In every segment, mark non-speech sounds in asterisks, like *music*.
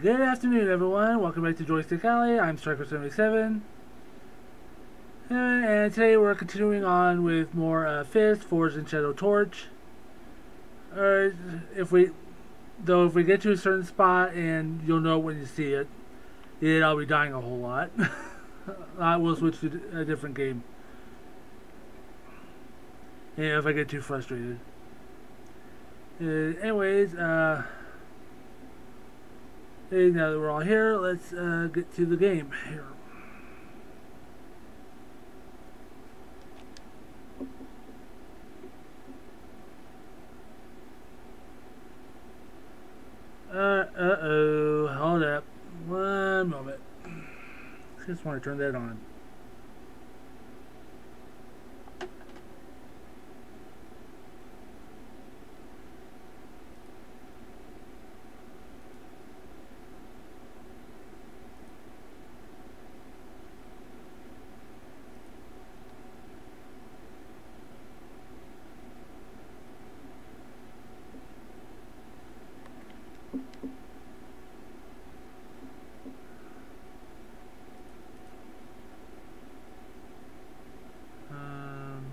Good afternoon everyone. Welcome back to Joystick Alley. I'm Strykor77. And today we're continuing on with more uh, Fist, Forged, and Shadow Torch. Or if we, though, if we get to a certain spot, and you'll know when you see it, it I'll be dying a whole lot. *laughs* I will switch to a different game. And if I get too frustrated. Uh, anyways, uh, hey, now that we're all here, let's uh, get to the game here. Uh, uh-oh, hold up. One moment. Just want to turn that on. Um,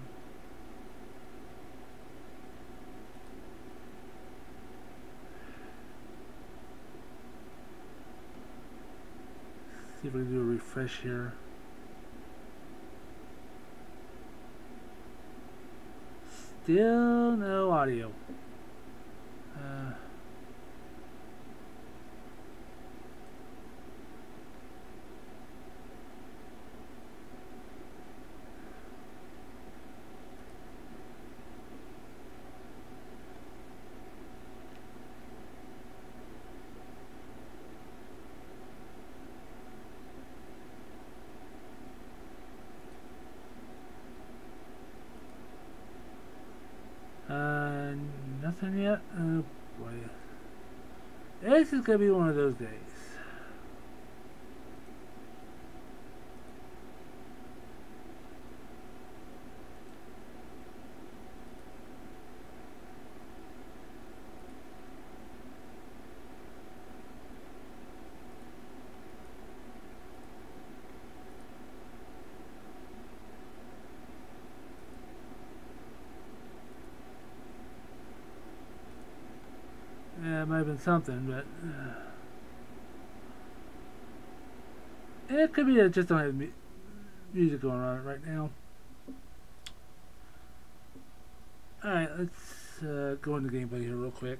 see if refresh here. Still no audio. Uh, Uh, nothing yet? Oh boy. Gonna be one of those days. Been something, but uh, it could be that just don't have mu- music going on right now. All right, let's uh, go into gameplay here real quick.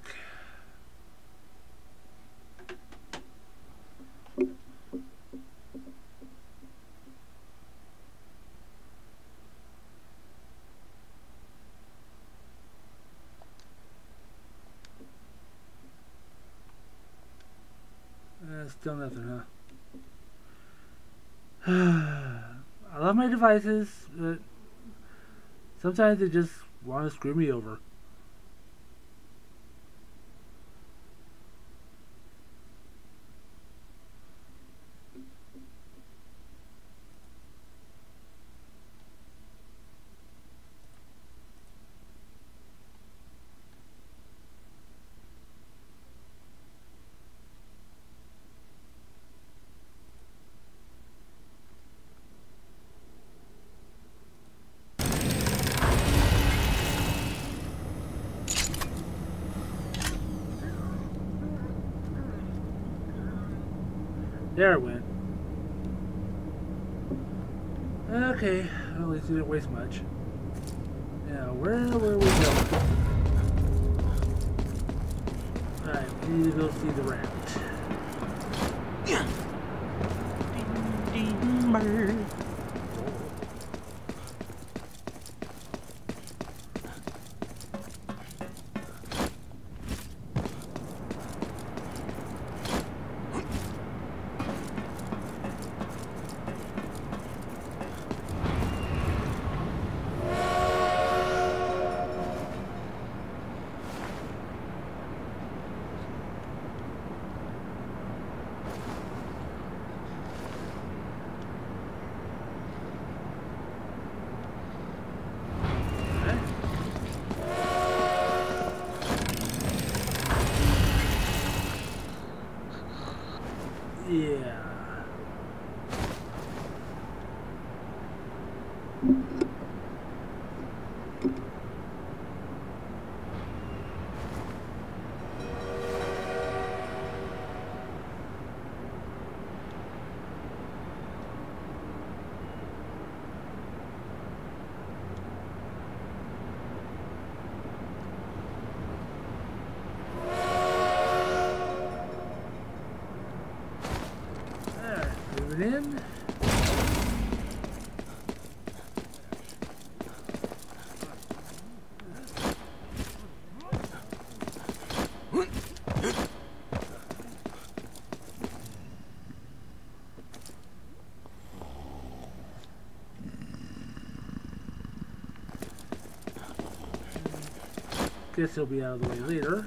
Still nothing, huh? *sighs* I love my devices, but sometimes they just want to screw me over. There it went. Okay, well, at least it didn't waste much. Guess he'll be out of the way later.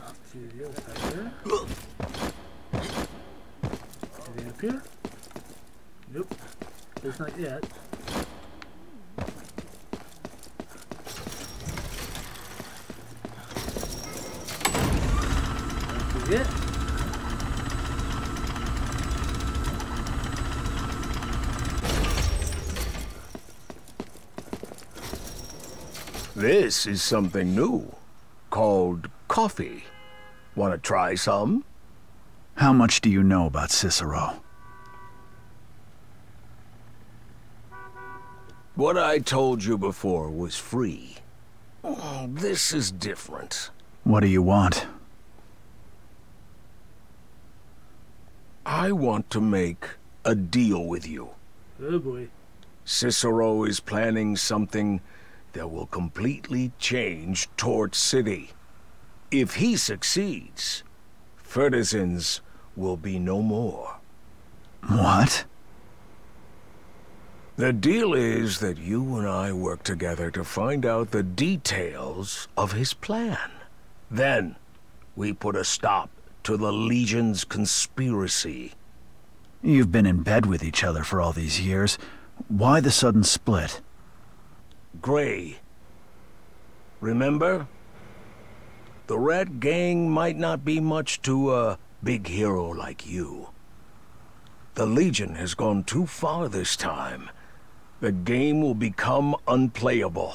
Off to the other side here. Anything up here? Nope. It's not yet. That's it. This is something new, called coffee. Want to try some? How much do you know about Cicero? What I told you before was free. Oh, This is different. What do you want? I want to make a deal with you. Oh boy. Cicero is planning something that will completely change Torch City. If he succeeds, Fertisans will be no more. What? The deal is that you and I work together to find out the details of his plan. Then, we put a stop to the Legion's conspiracy. You've been in bed with each other for all these years. Why the sudden split? Gray. Remember? The Rat Gang might not be much to a big hero like you. The Legion has gone too far this time. The game will become unplayable.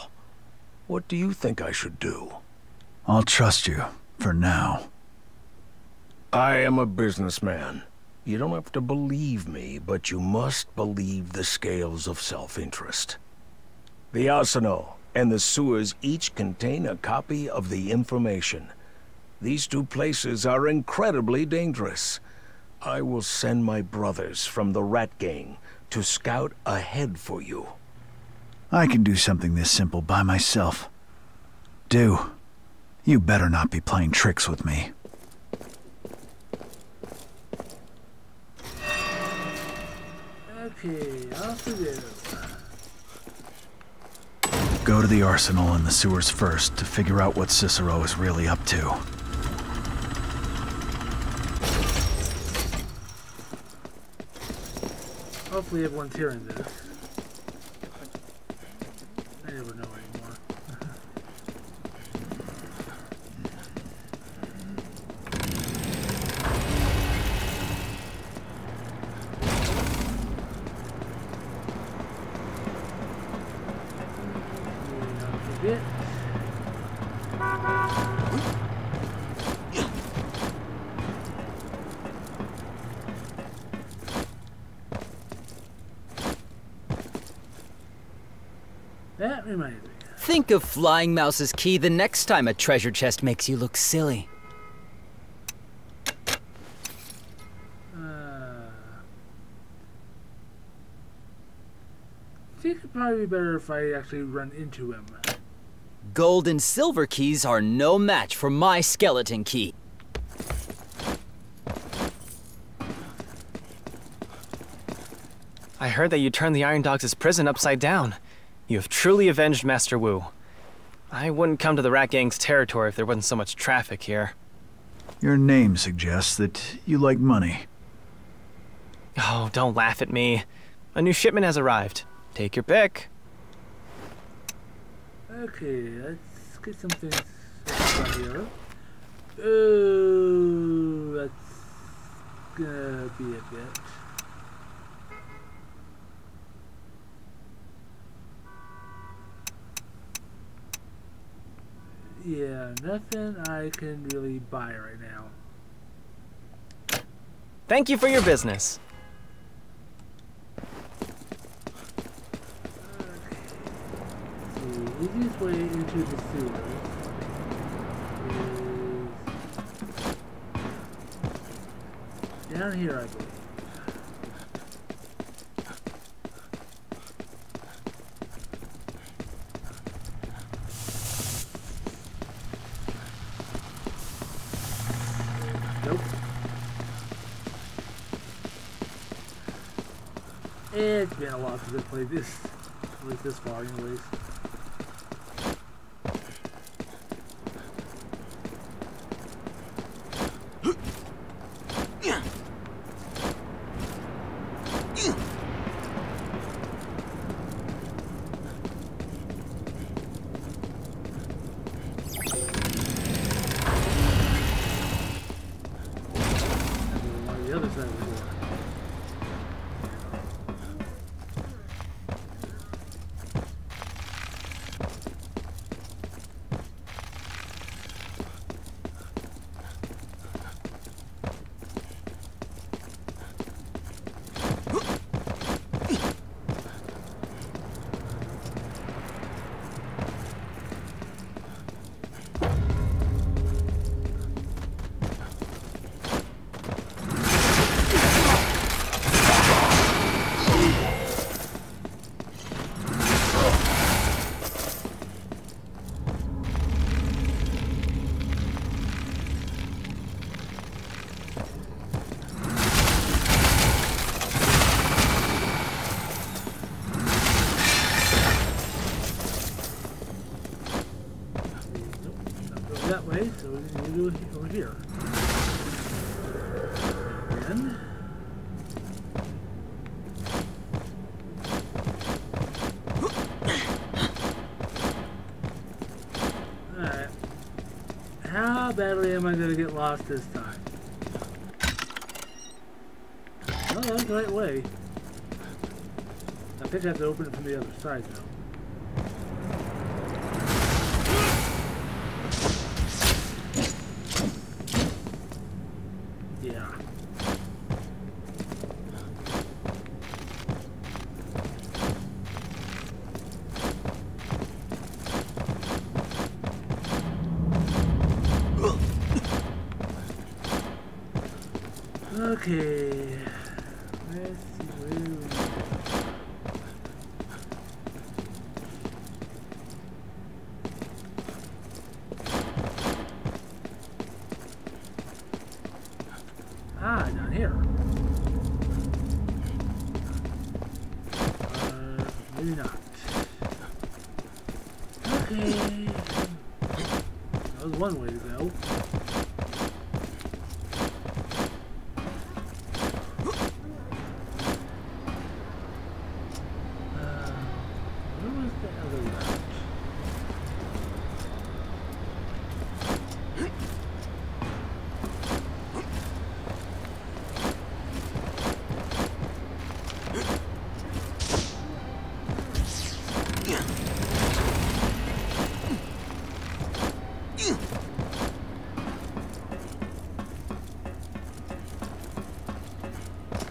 What do you think I should do? I'll trust you, for now. I am a businessman. You don't have to believe me, but you must believe the scales of self-interest. The arsenal and the sewers each contain a copy of the information. These two places are incredibly dangerous. I will send my brothers from the Rat Gang to scout ahead for you. I can do something this simple by myself. Do. You better not be playing tricks with me. Okay, off we go. Go to the arsenal and the sewers first to figure out what Cicero is really up to. Hopefully everyone's hearing this. I never know anymore. Moving on a bit. That reminds me. Think of Flying Mouse's key the next time a treasure chest makes you look silly. Uh, think it'd probably be better if I actually run into him. Gold and silver keys are no match for my skeleton key. I heard that you turned the Iron Dogs' prison upside down. You have truly avenged Master Wu. I wouldn't come to the Rat Gang's territory if there wasn't so much traffic here. Your name suggests that you like money. Oh, don't laugh at me. A new shipment has arrived. Take your pick. Okay, let's get something here. Oh, that's gonna be a bit. Yeah, nothing I can really buy right now. Thank you for your business. Okay. The easiest way into the sewers is down here, I believe. Nope. It's been a while since I played this, at least this far anyways. And on the other side of the door. Nope, not going that way, so we need to do it over here. And Alright. How badly am I gonna get lost this time? Oh, that's the right way. I think I have to open it from the other side though. Yeah. Okay. Let's see where we go. Ah, down here. Uh, maybe not. Okay. That was one way to go. Uh, where was the other route?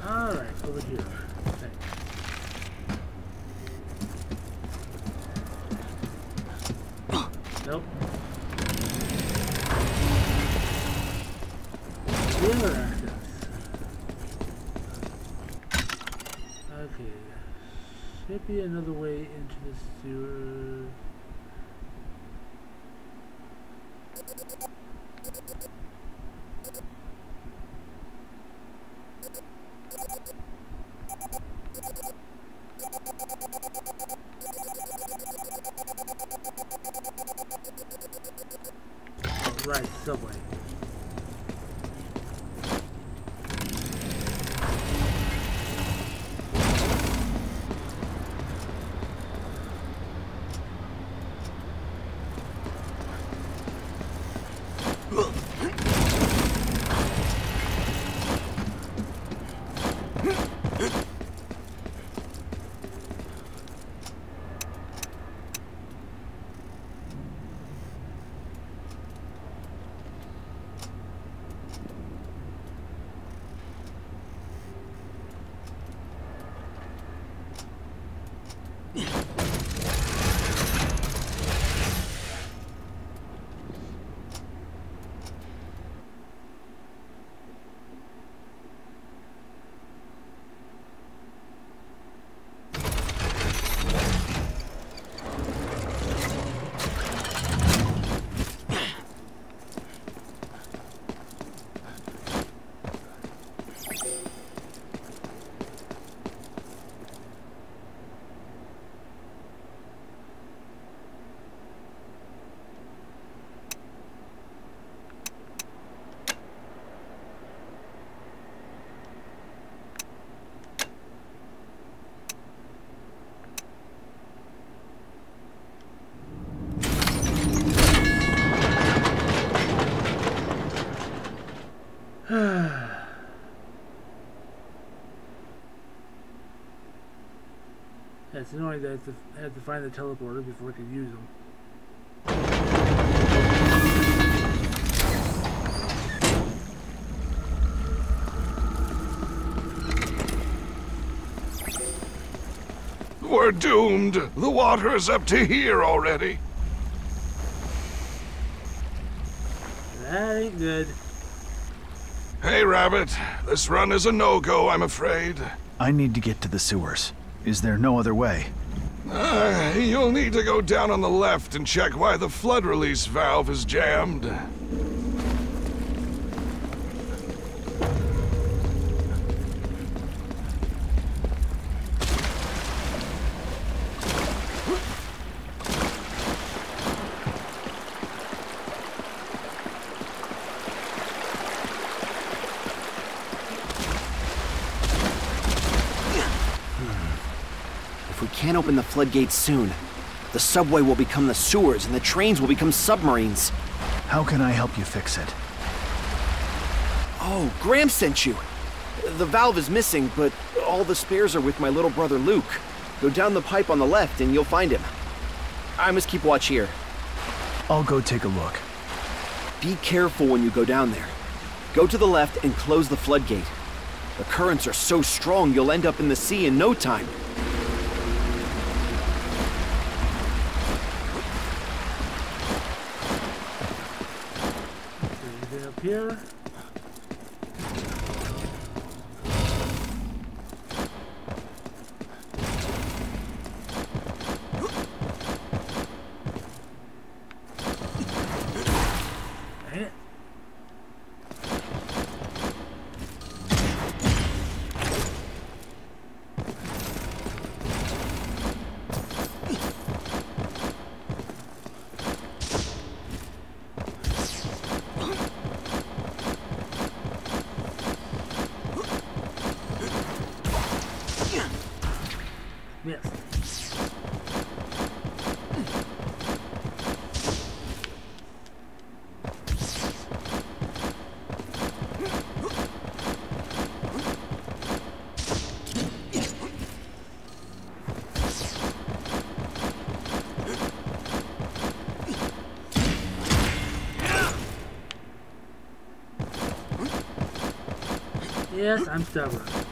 Alright, over here. Okay. Nope. The other access. Okay. should be another way into the sewer. Right, subway. Yeah, it's annoying that I have to, I have to find the teleporter before I can use them. We're doomed. The water is up to here already. That ain't good. Hey, Rabbit. This run is a no-go, I'm afraid. I need to get to the sewers. Is there no other way? Uh, you'll need to go down on the left and check why the flood release valve is jammed. Open the floodgates soon, the subway will become the sewers and the trains will become submarines. How can I help you fix it? Oh, Graham sent you. The valve is missing, but all the spares are with my little brother Luke. Go down the pipe on the left and you'll find him. I must keep watch here. I'll go take a look. Be careful when you go down there. Go to the left and close the floodgate. The currents are so strong you'll end up in the sea in no time. Anything up here? Dang it. Yes. Yes, I'm stubborn.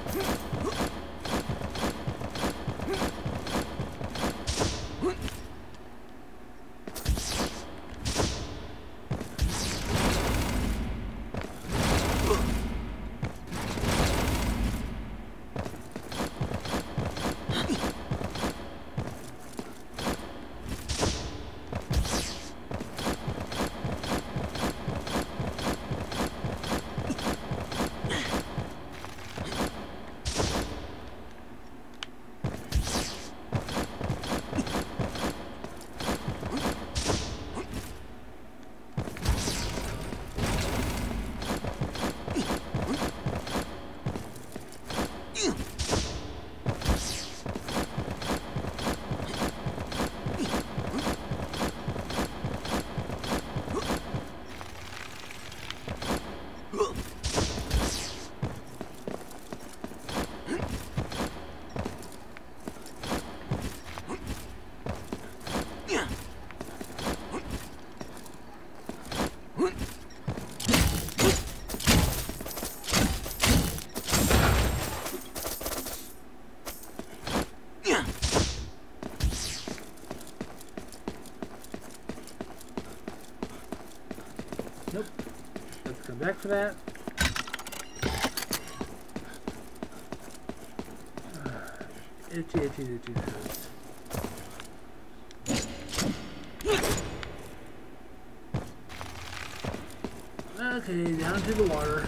come back for that. Uh, itchy, itchy, itchy nose. Okay, down to the water.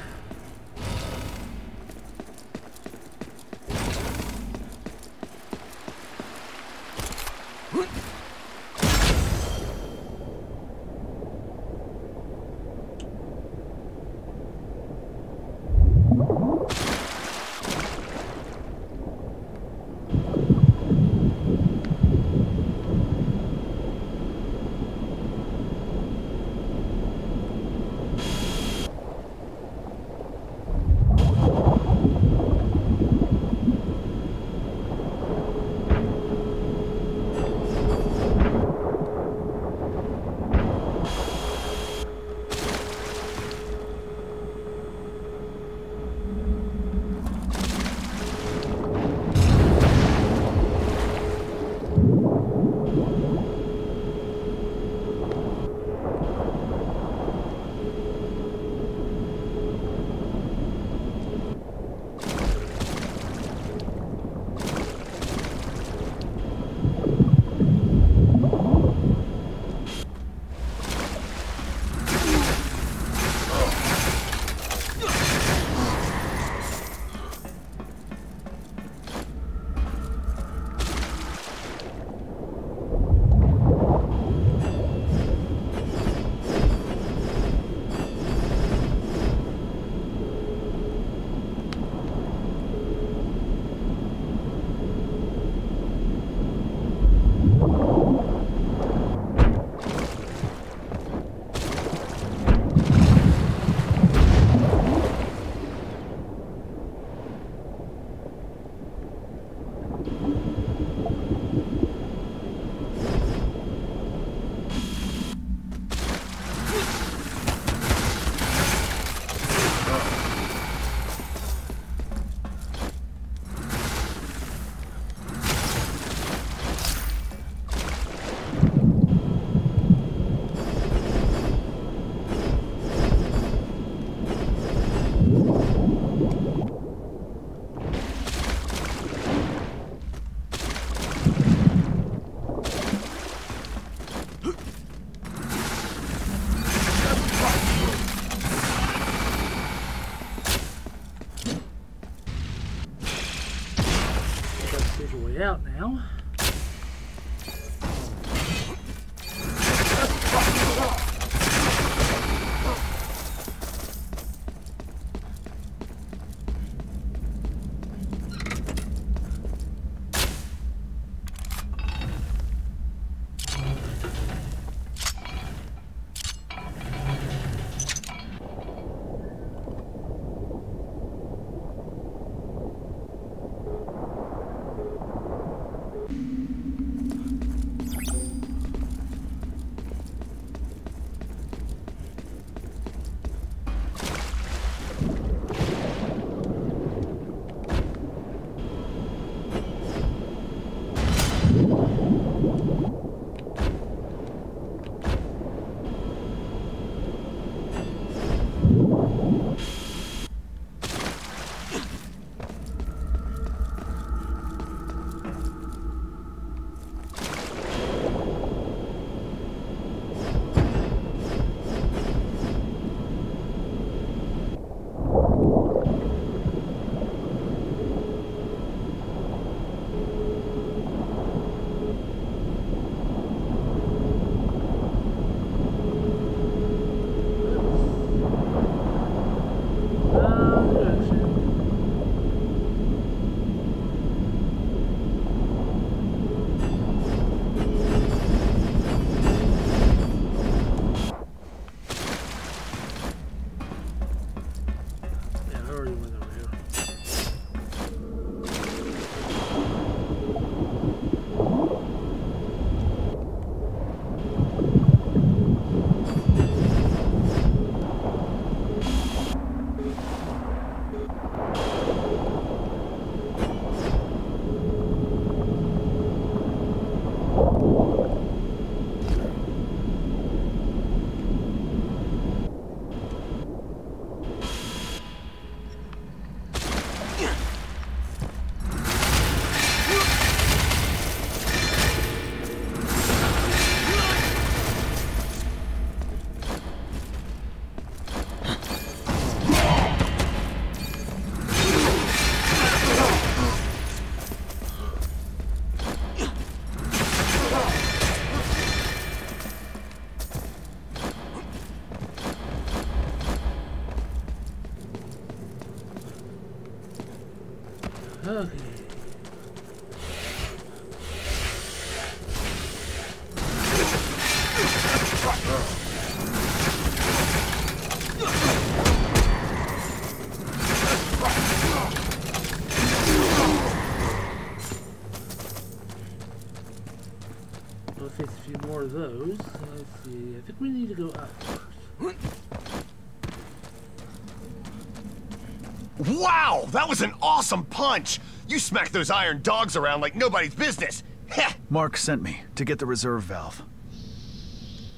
That was an awesome punch! You smacked those iron dogs around like nobody's business. Heh! Mark sent me to get the reserve valve.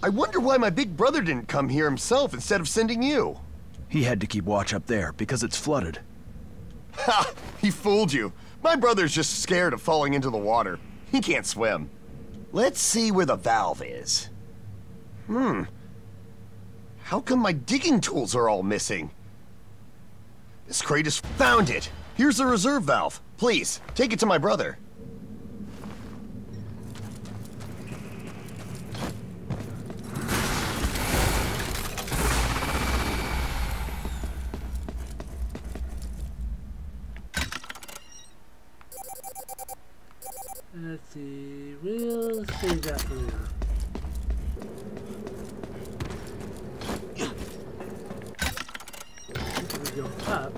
I wonder why my big brother didn't come here himself instead of sending you. He had to keep watch up there because it's flooded. Ha! He fooled you. My brother's just scared of falling into the water. He can't swim. Let's see where the valve is. Hmm. How come my digging tools are all missing? This crate is found it. Here's the reserve valve. Please, take it to my brother. Let's see. We'll save that for. We go up.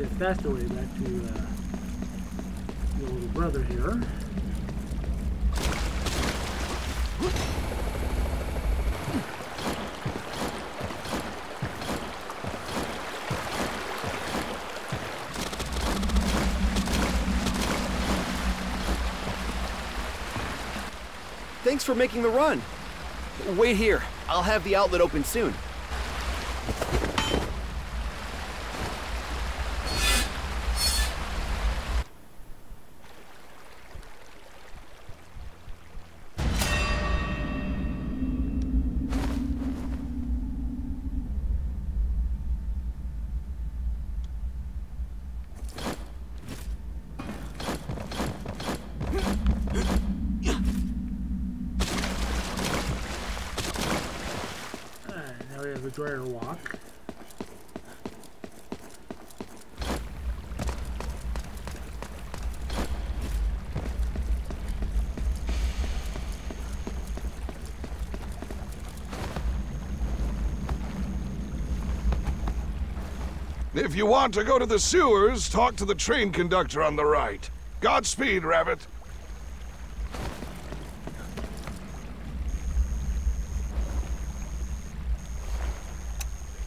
the faster way back to uh, the older brother here. Thanks for making the run. Wait here. I'll have the outlet open soon. Alright, now we have the dryer walk. If you want to go to the sewers, talk to the train conductor on the right. Godspeed, Rabbit.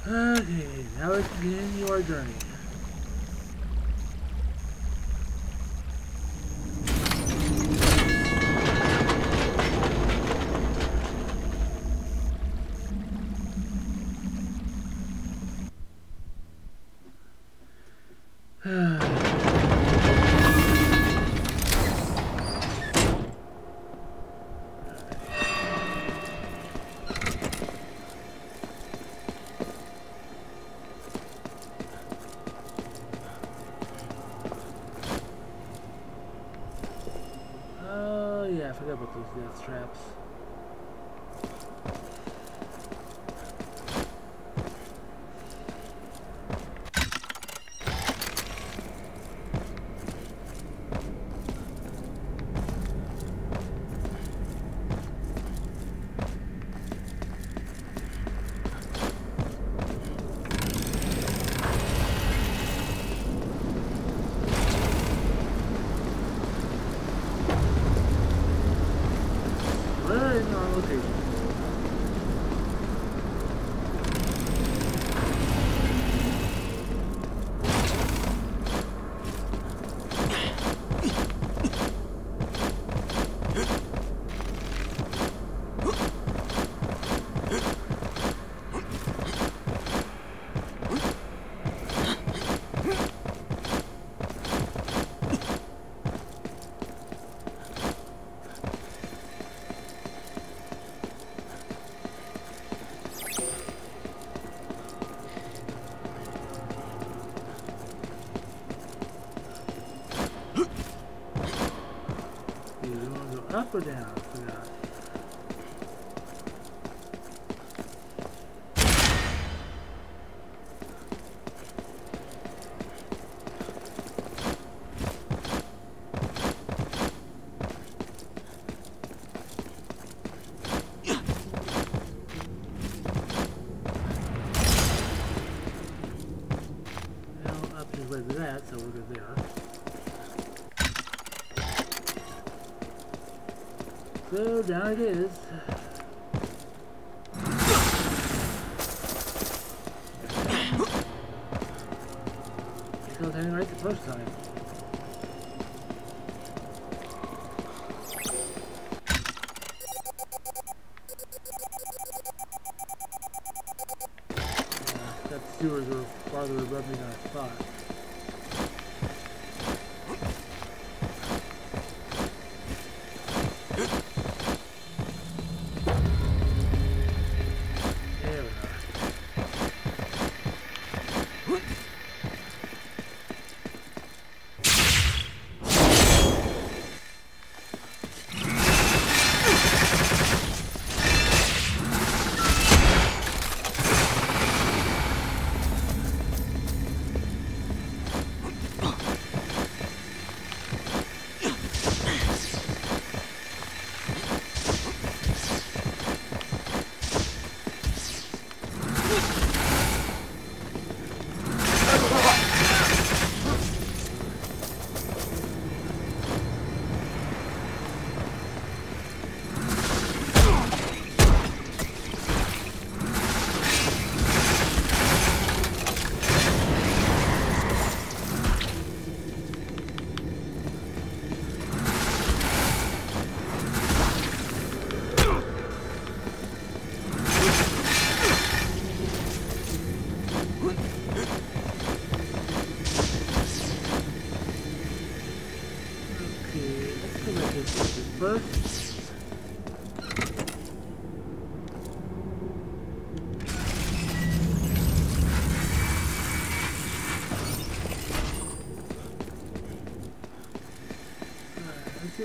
Okay, now begin your journey. Those death traps. Right in our location. You want to go up or down? I forgot. So down it is. Was heading right the first time. Yeah, that sewers are farther above me than I thought.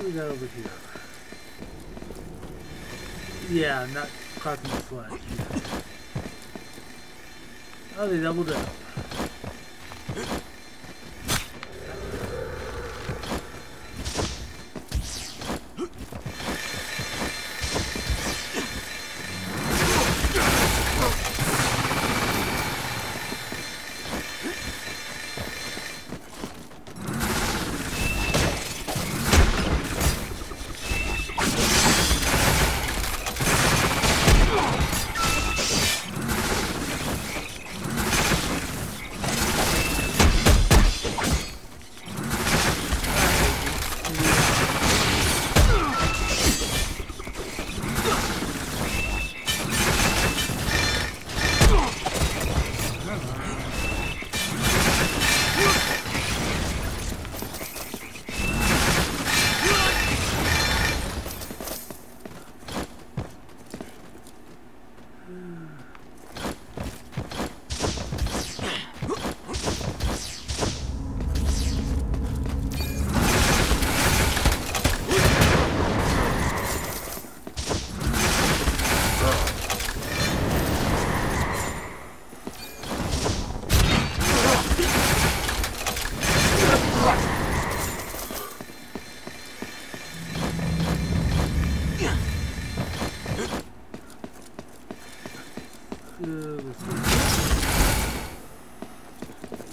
We got over here. Yeah, not the sledge. Yeah. Oh, they doubled up.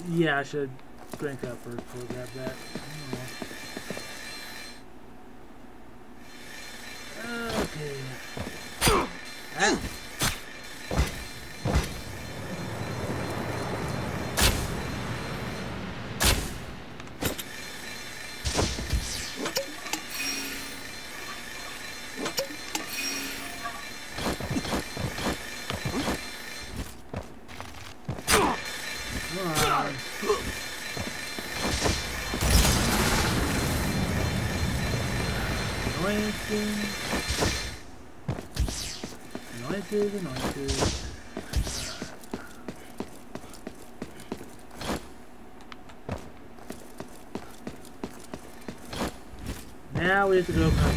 Yeah, I should drink up I grab that. Okay. Ah. Come on. Anointing. Anointed, anointed. Now we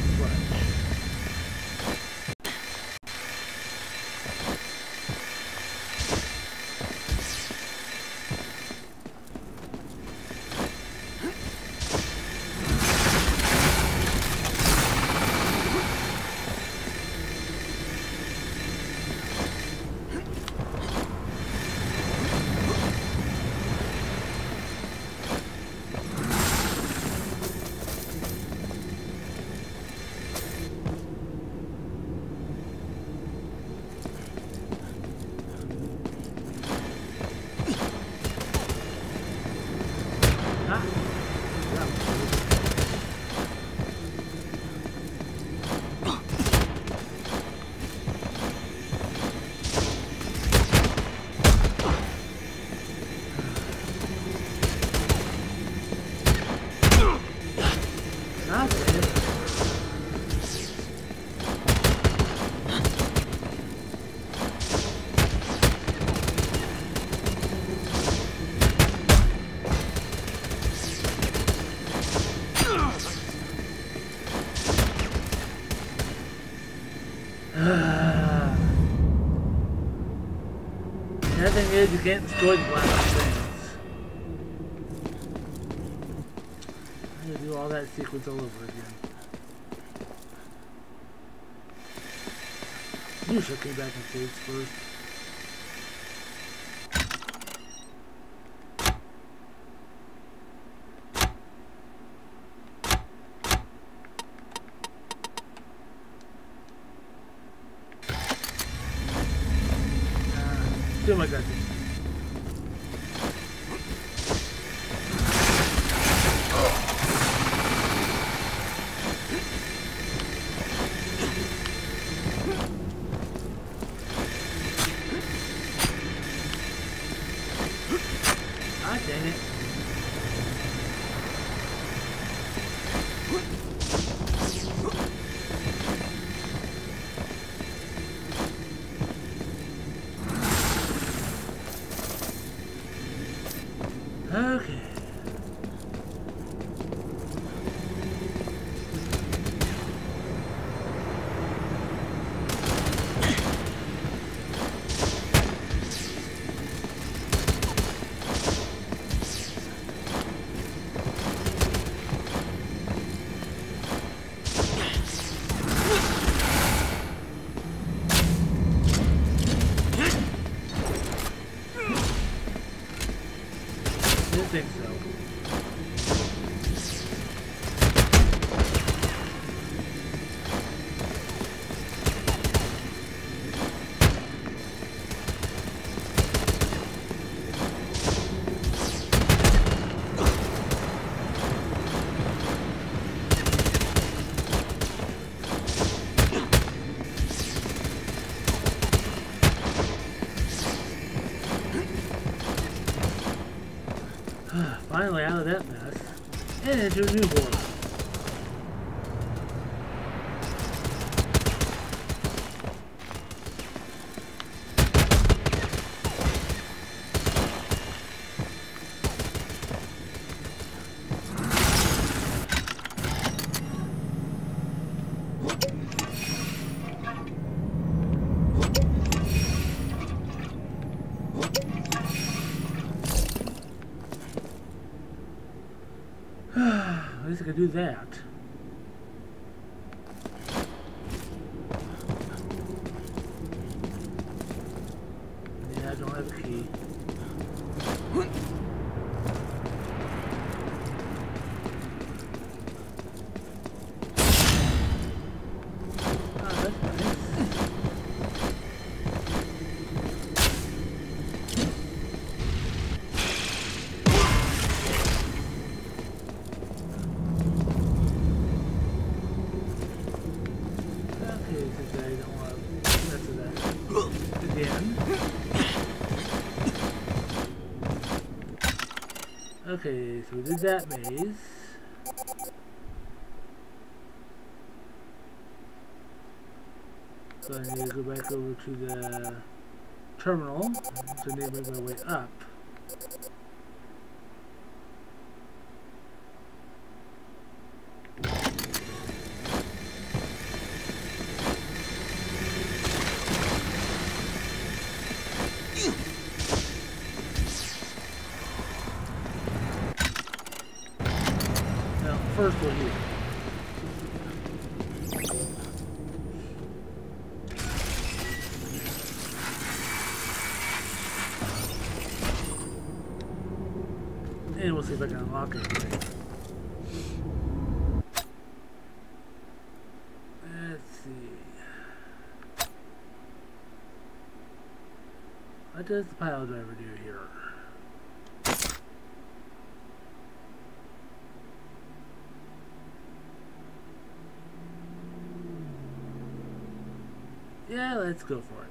thing is, you can't destroy the black things. I gotta do all that sequence all over again. You should come back and save first. Finally out of that mess. And into a new world. Do that. Yeah, I don't have a key. Ah, that's nice. Okay, since I don't want to mess with that again. Okay, so we did that maze. So I need to go back over to the terminal to make my way up. Now, first. And we'll see if I can unlock it. Let's see. What does the pile driver do here? Yeah, let's go for it.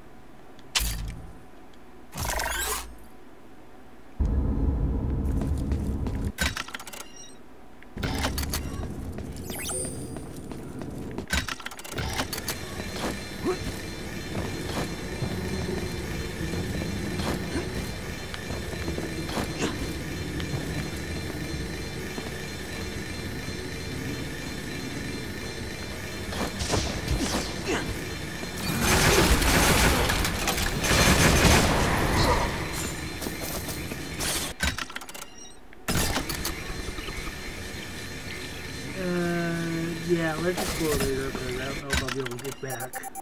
Yeah, let's explore later because I don't know if I'll be able to get back.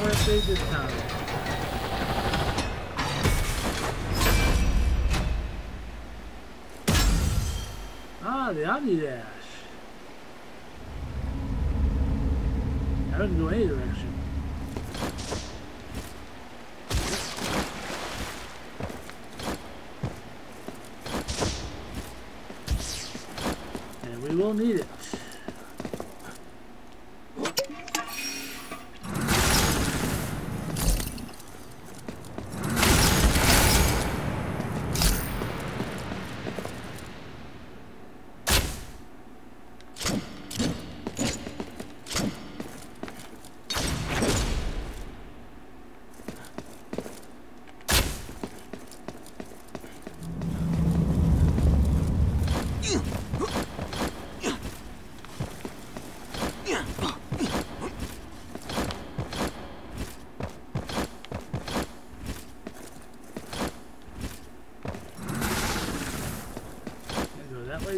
What we got this time? Ah, the Omnidash. I don't go any direction. And we will need it.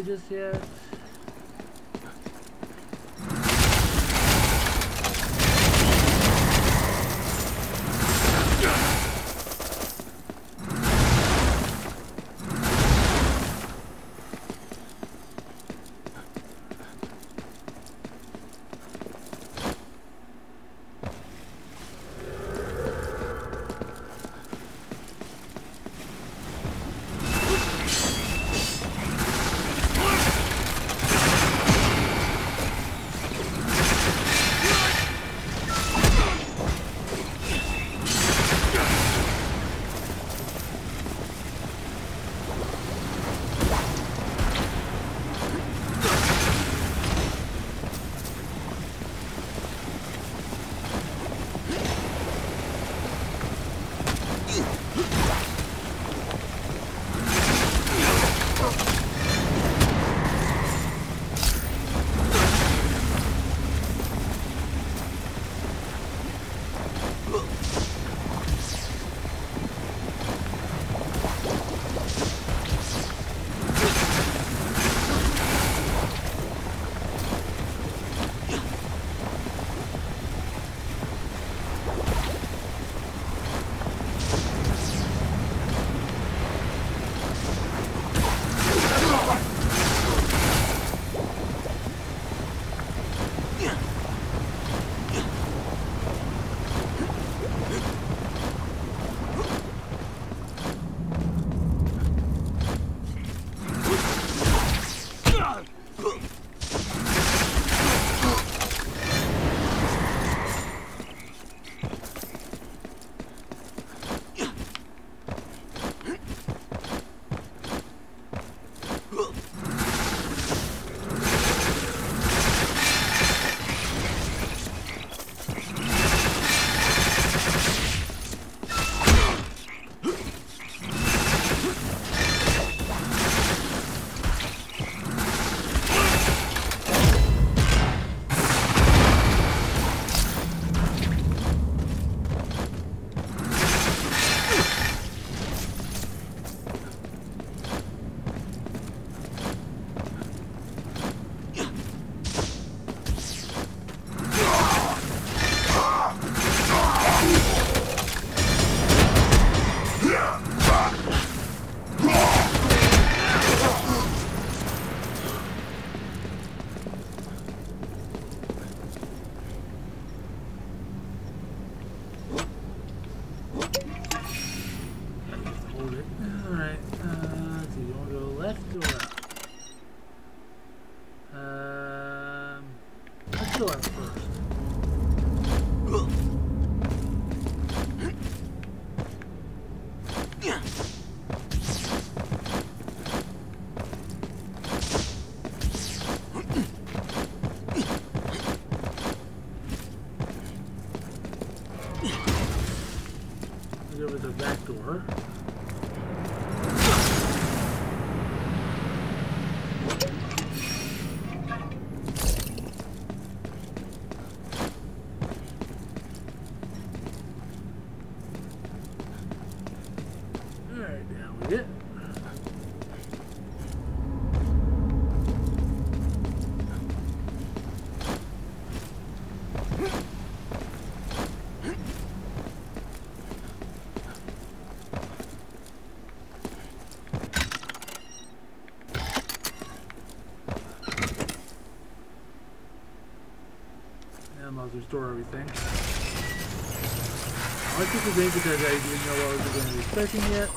Can't go that store everything. I took the game because I didn't know what I was going to be expecting yet.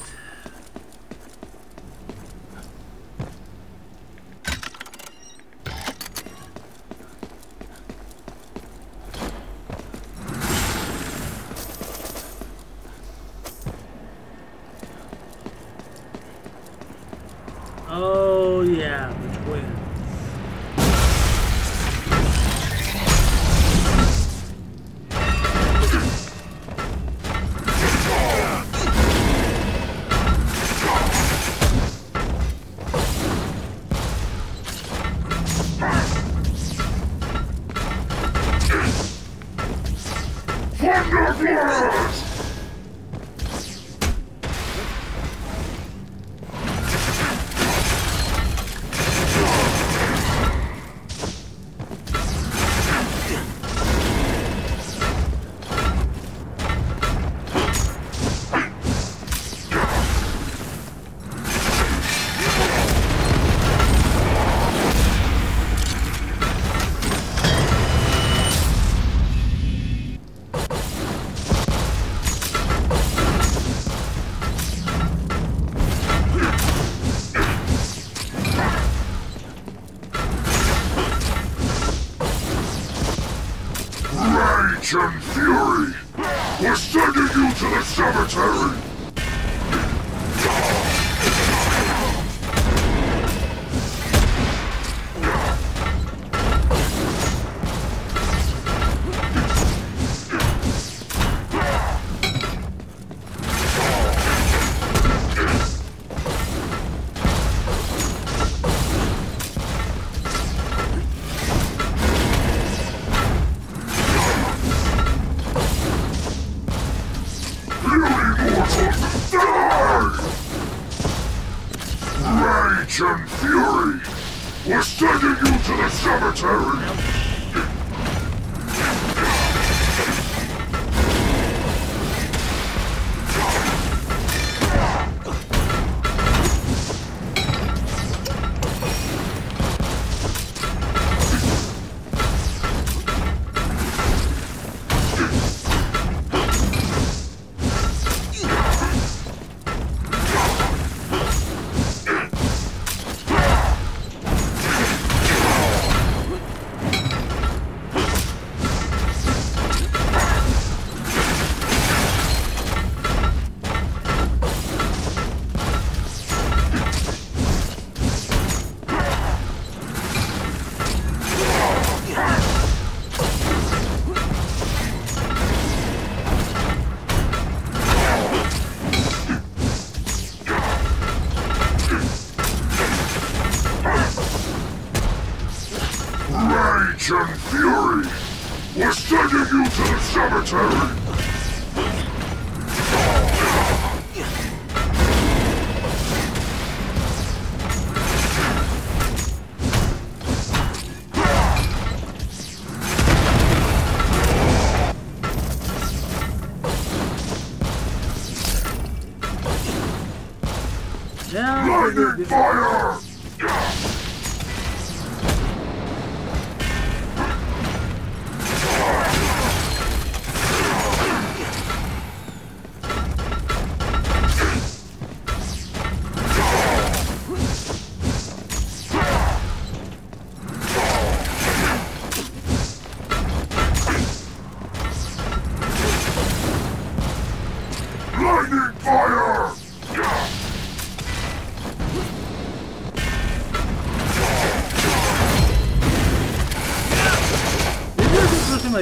Fire!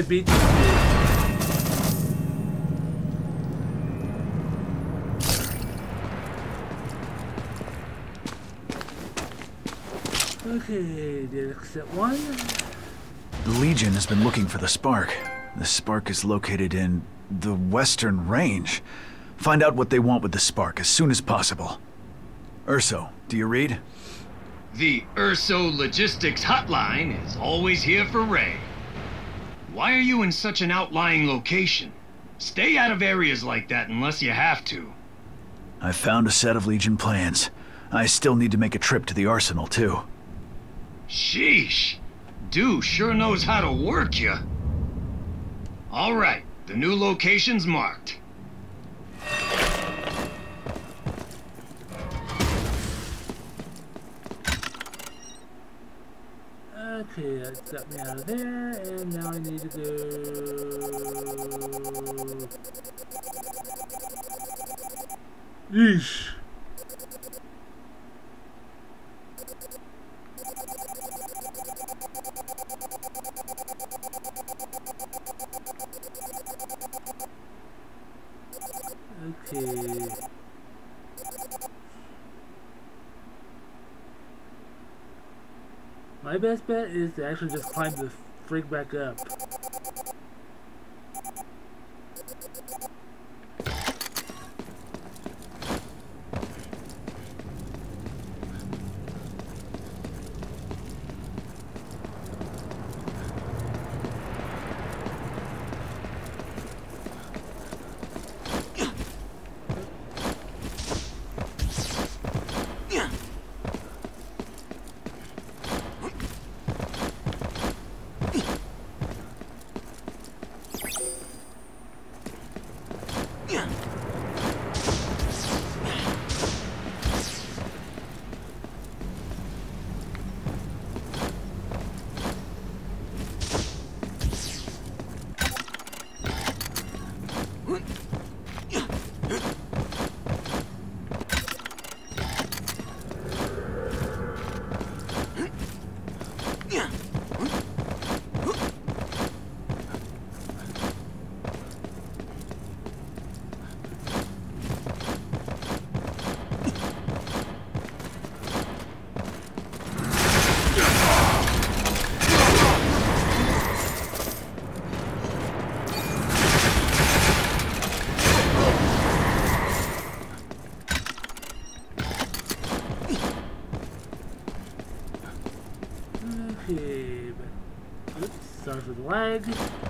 Way just yet. my beach. Okay, did accept one. The Legion has been looking for the spark. The spark is located in the Western Range. Find out what they want with the spark as soon as possible. Urso, do you read? The Urso Logistics Hotline is always here for Ray. Why are you in such an outlying location? Stay out of areas like that unless you have to. I found a set of Legion plans. I still need to make a trip to the arsenal, too. Sheesh. Du sure knows how to work you. All right, the new location's marked. Okay, that got me out of there, and now I need to go... Yeesh. Best bet is to actually just climb the frig back up. Okay, but oops, sorry for the lag.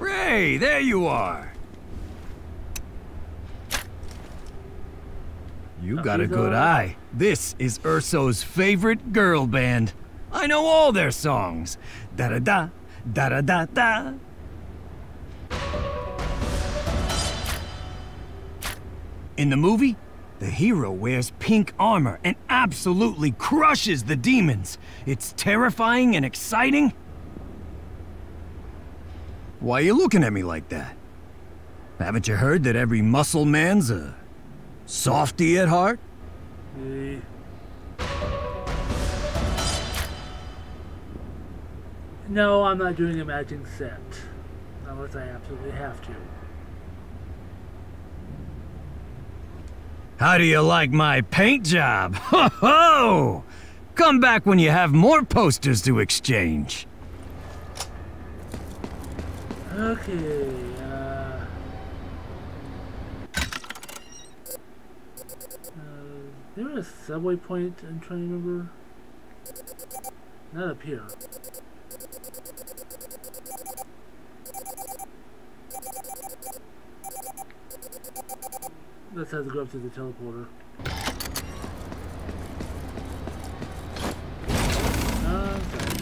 Ray, there you are. You got a good eye. This is Urso's favorite girl band. I know all their songs. Da da da, da da da da. In the movie, the hero wears pink armor and absolutely crushes the demons. It's terrifying and exciting. Why are you looking at me like that? Haven't you heard that every muscle man's a softy at heart? No, I'm not doing a matching set. Unless I absolutely have to. How do you like my paint job? *laughs* Ho ho! Come back when you have more posters to exchange. Okay, uh... Uh, there a subway point I'm trying to remember? Not up here. Let's have to go up to the teleporter. Uh, sorry.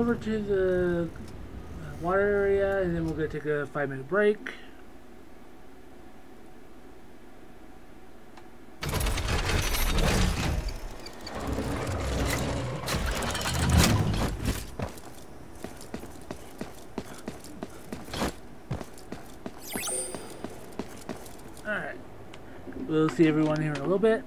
over to the uh, water area and then we're going to take a five minute break. Alright. We'll see everyone here in a little bit.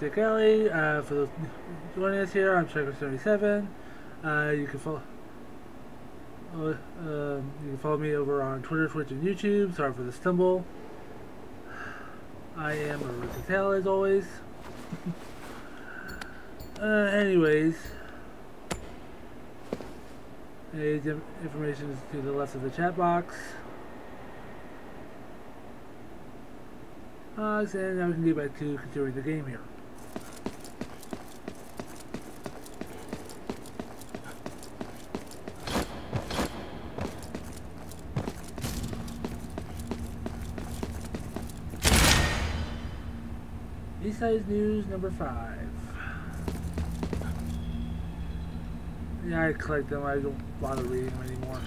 Joystick Alley. Uh, for those joining us here, I'm Strykor77. Uh, you can follow. Uh, um, you can follow me over on Twitter, Twitch, and YouTube. Sorry for the stumble. I am a versatile as always. *laughs* uh, anyways, Hey, information is to the left of the chat box. Uh, and now we can get back to continuing the game here. Eastside News number five. Yeah, I collect them. I don't bother reading them anymore.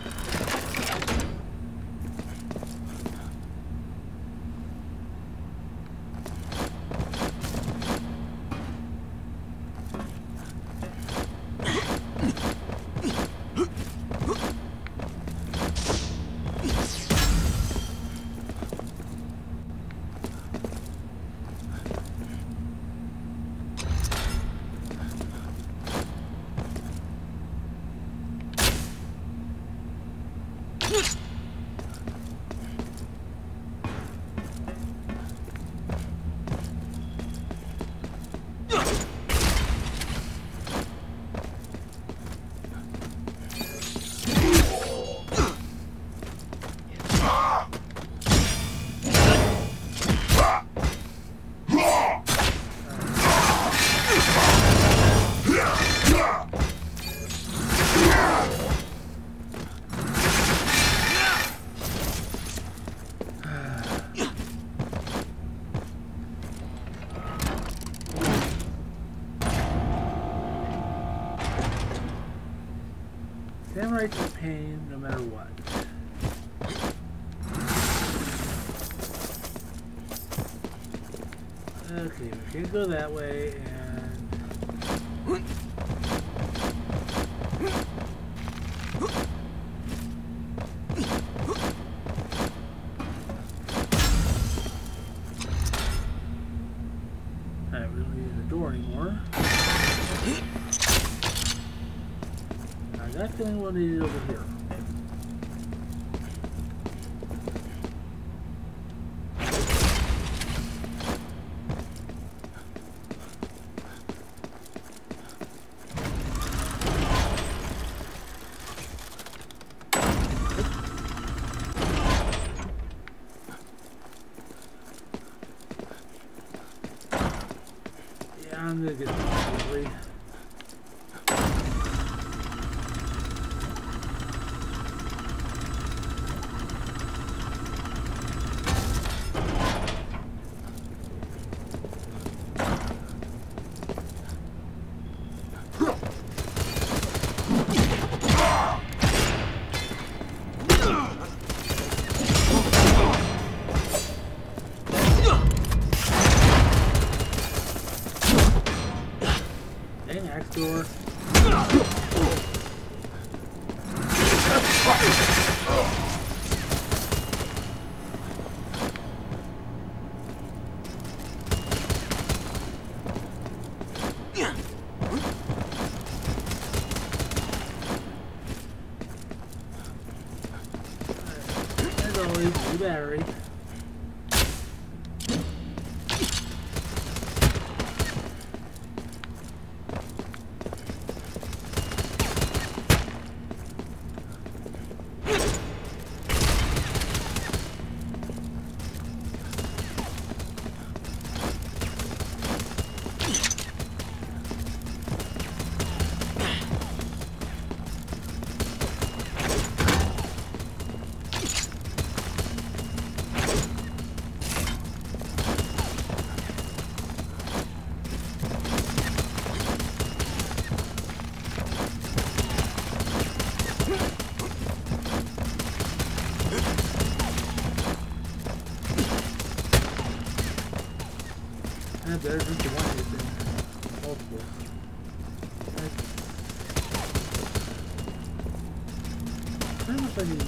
Matter what. Okay, we can't go that way,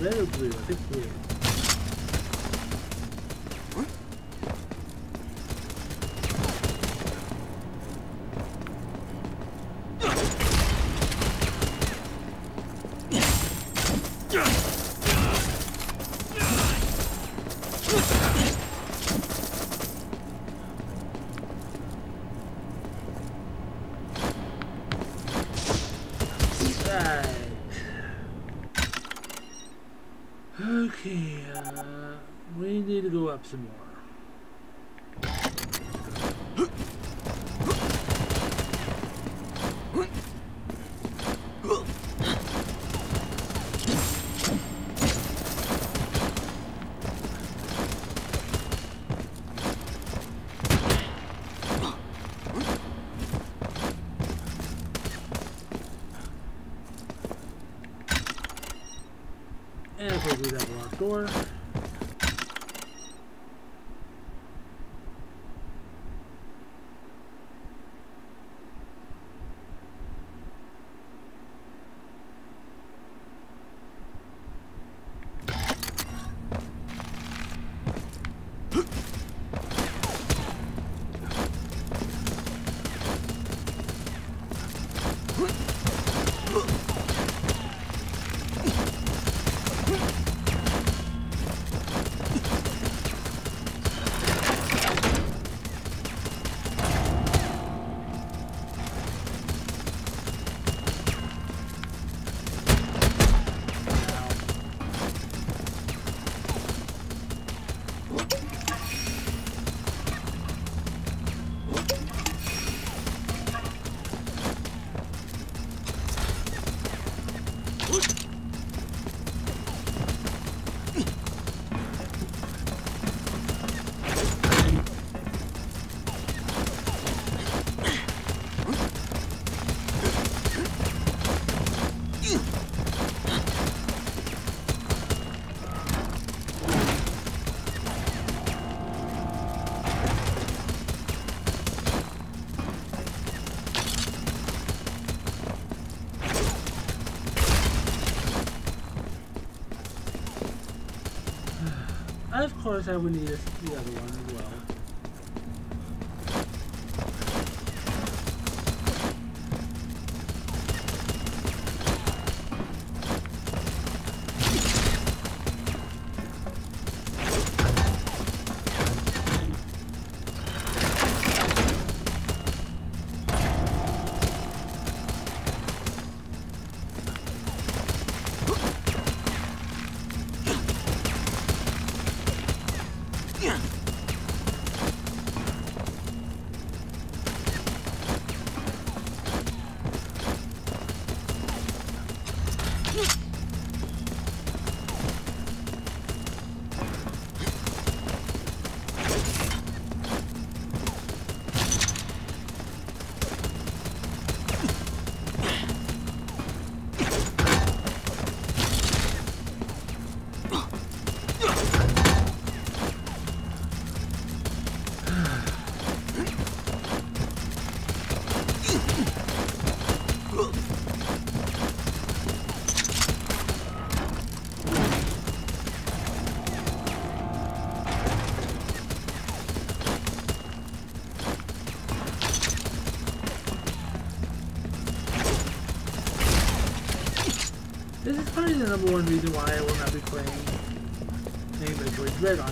I don't know if I need red or blue. I think blue. Right. Okay, uh, we need to go some more. And we a locked door. Course I would need the other one probably the number one reason why I will not be playing Name Metroid Dread on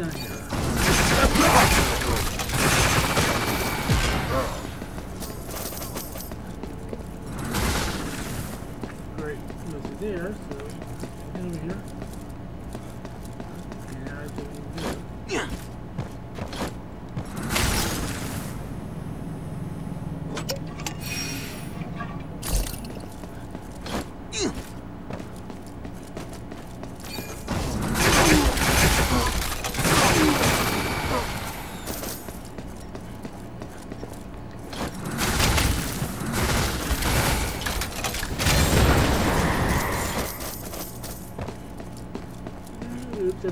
Now, let's go down here. Great, goes to there, so get over here. And I go over there.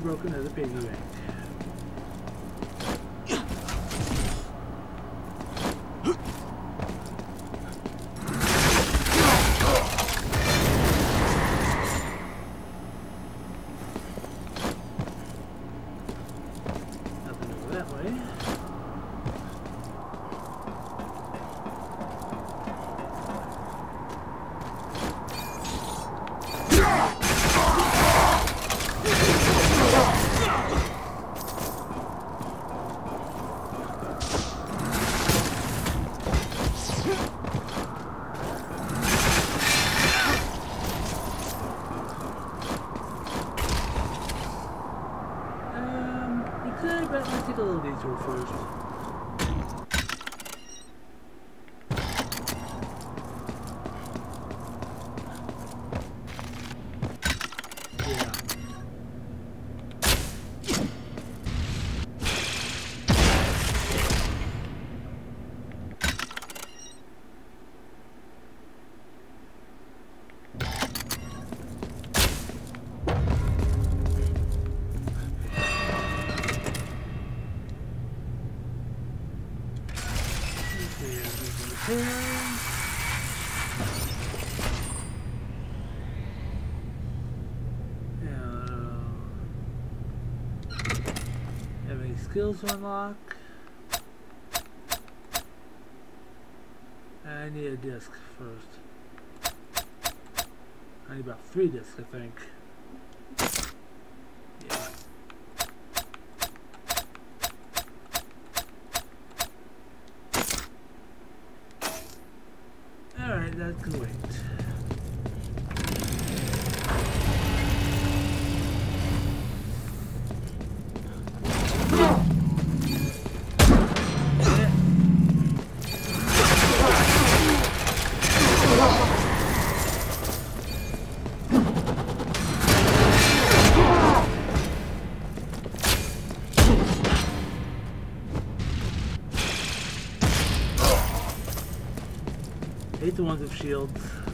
Oops, I broke another piggy bank. Nothing over that way. Um, we could, but let's take a little detour first. Yeah. Have any skills unlock? I need a disc first. I need about three discs, I think. Yeah. Alright, that can wait. The ones with shields.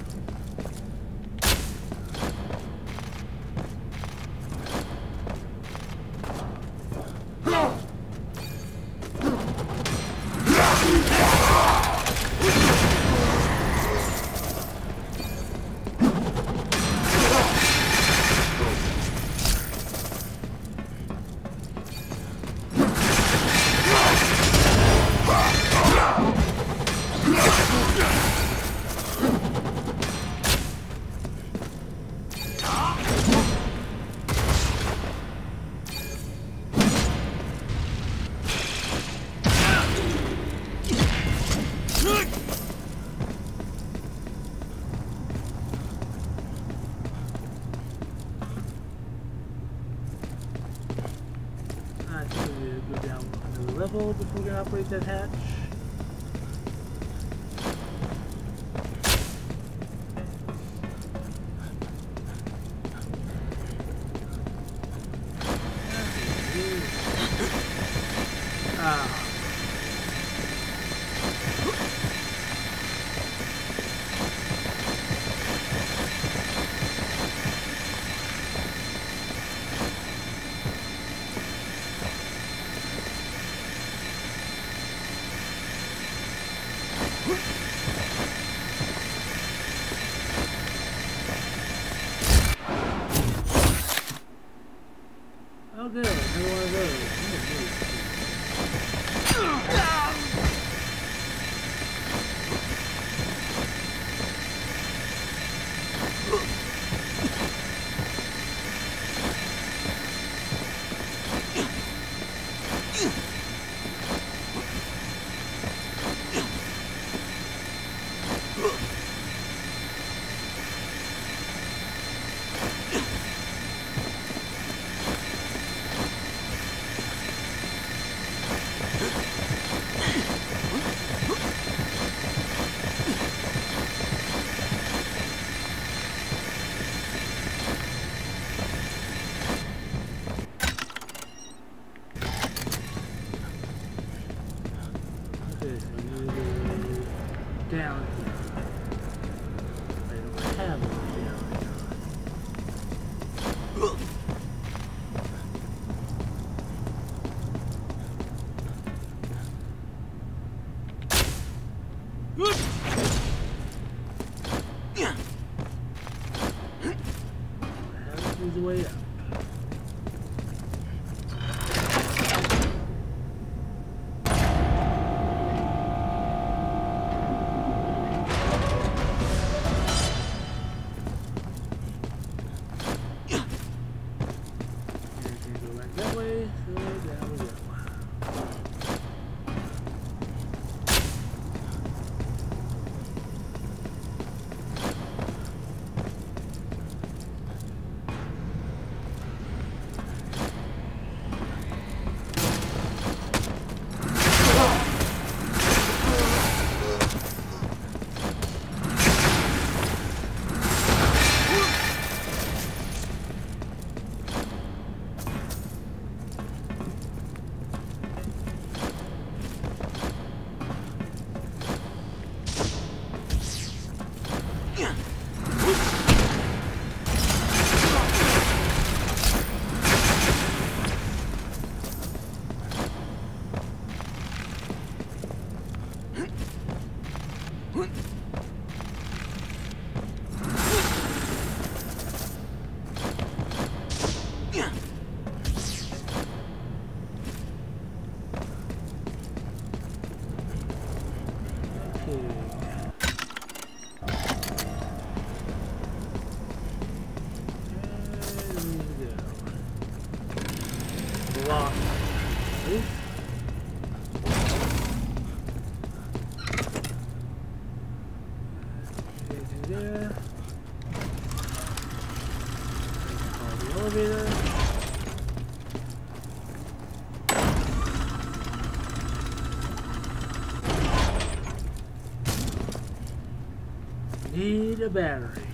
A battery.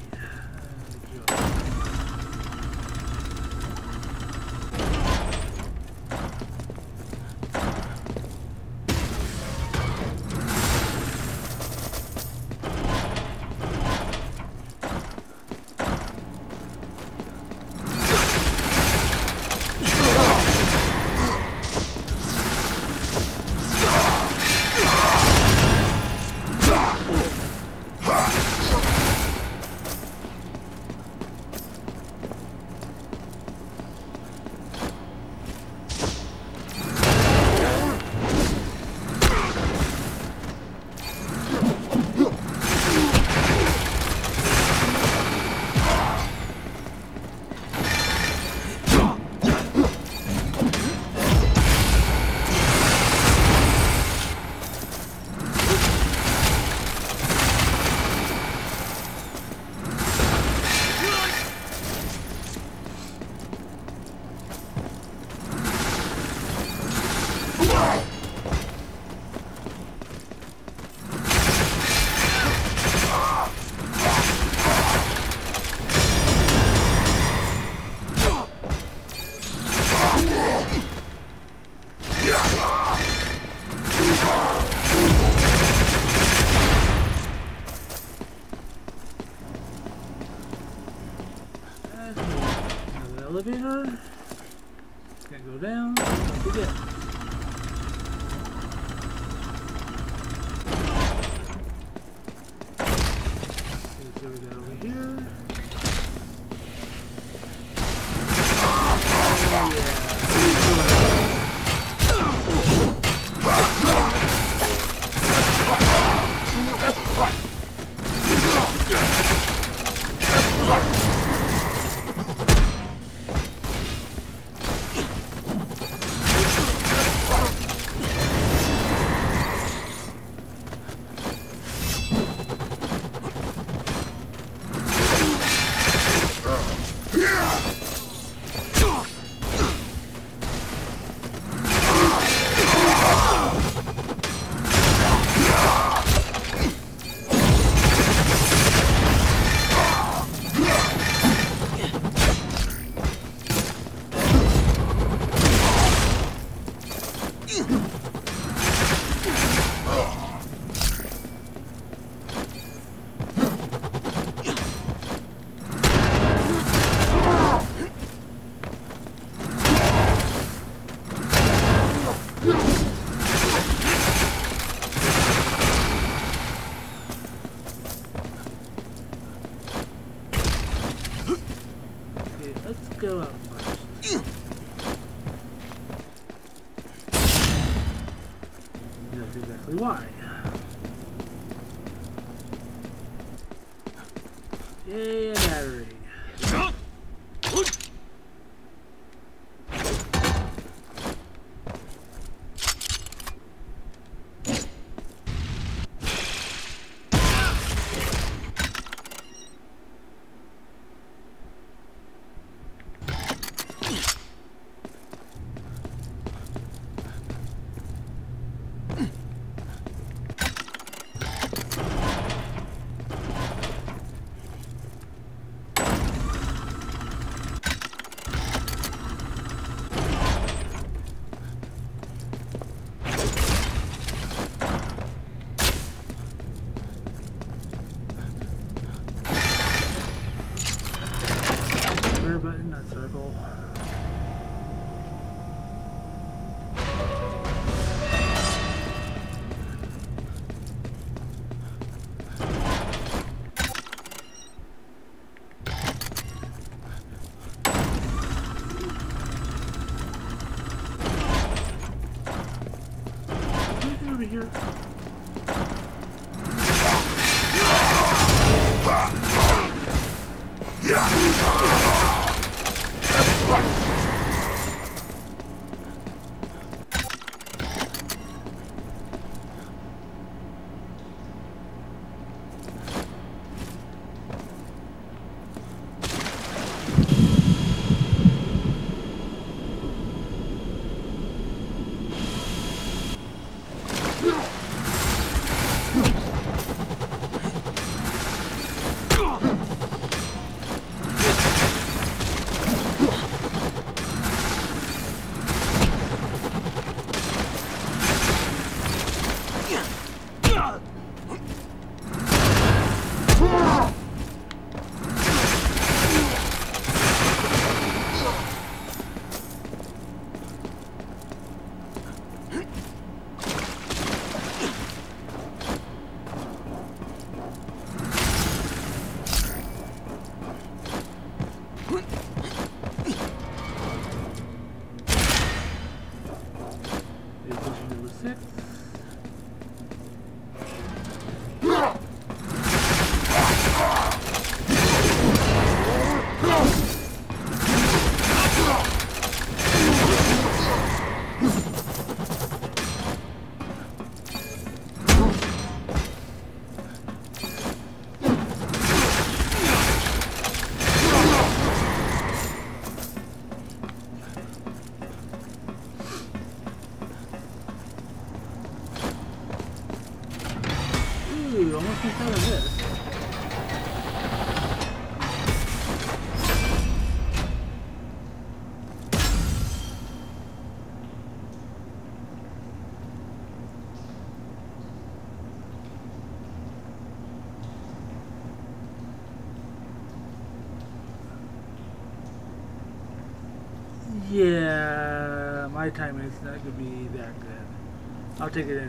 I'll take it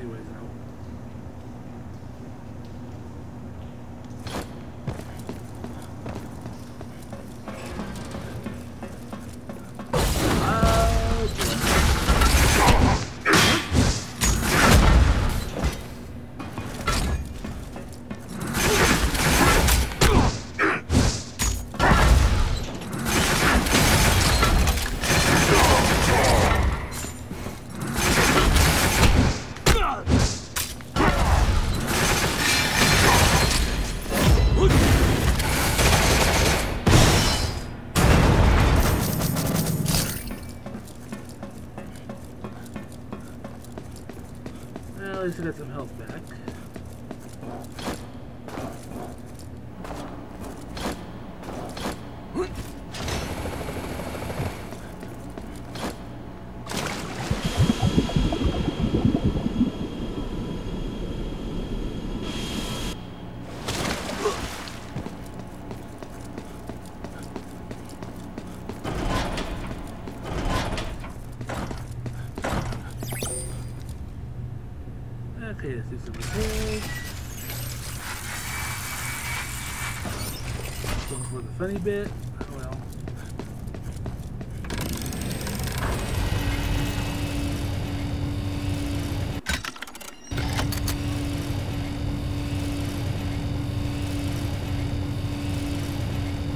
I got some health back. Okay, let's do some repairs. Looking for the funny bit. Oh well.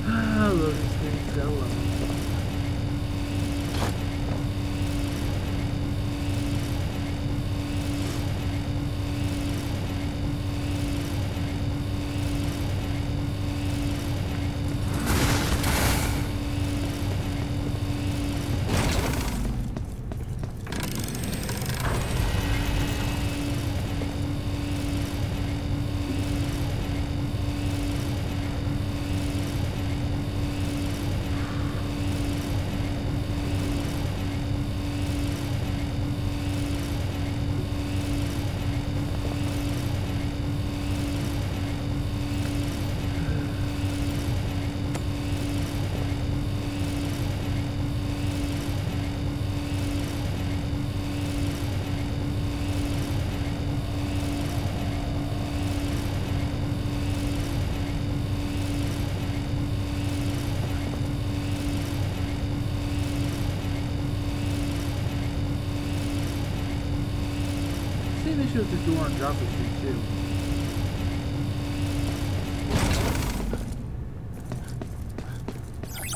Hello. Same issue the door on Joffrey Street too.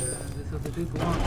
And this has to take long.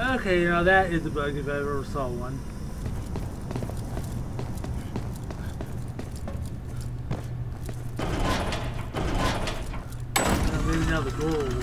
Okay, now that is a bug if I ever saw one. Now maybe now the door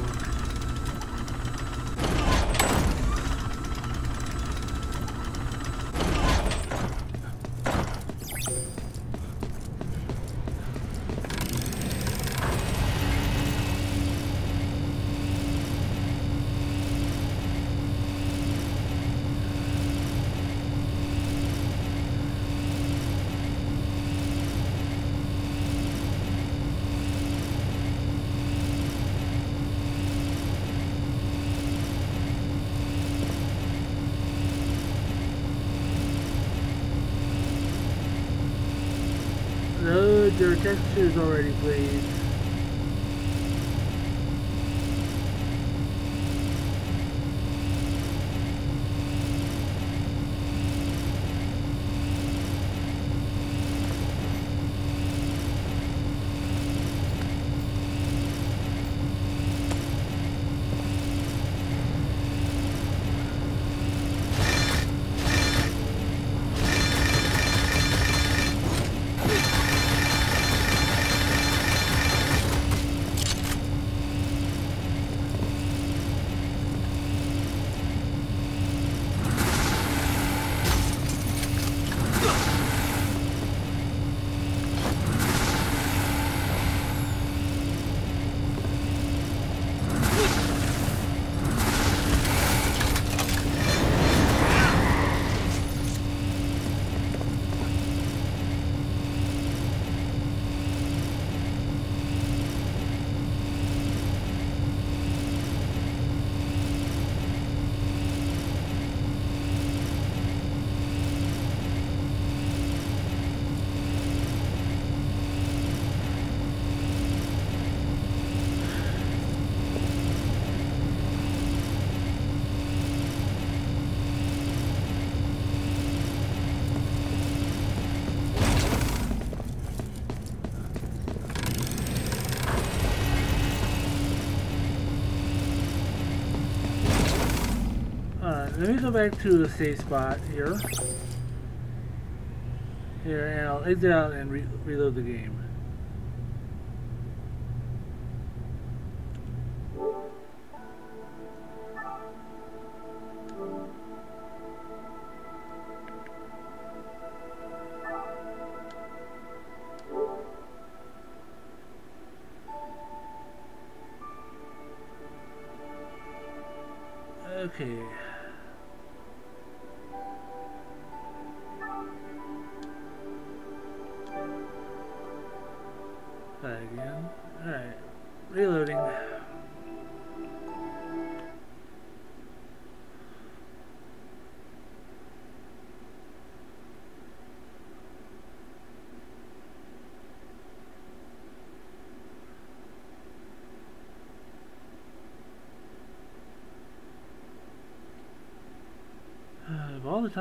let me go back to the safe spot here. Here, and I'll exit out and re reload the game.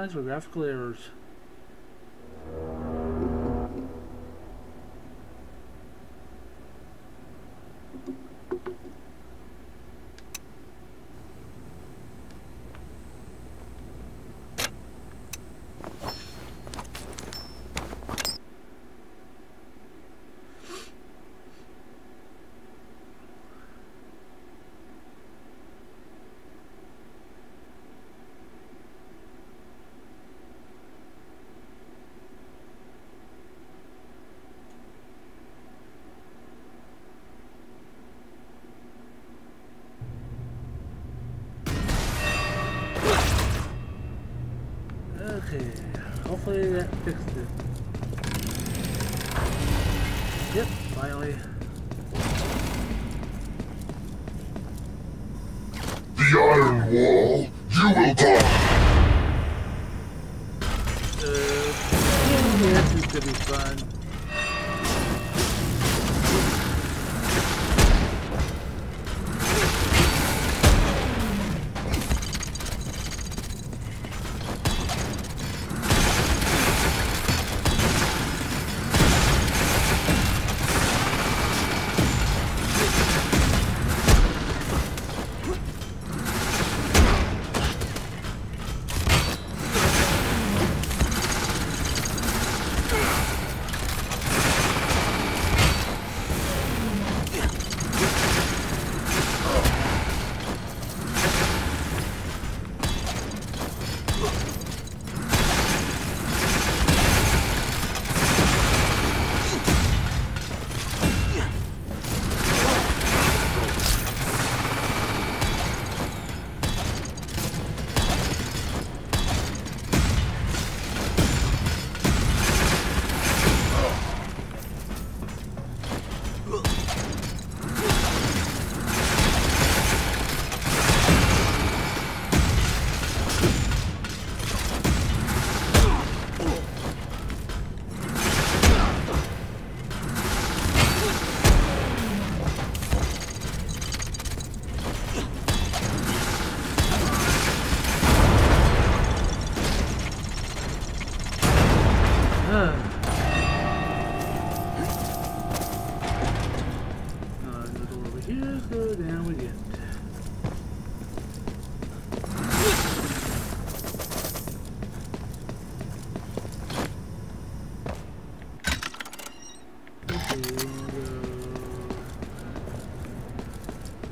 sometimes with graphical errors.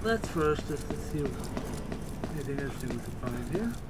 Let's first just to see anything interesting we can find here.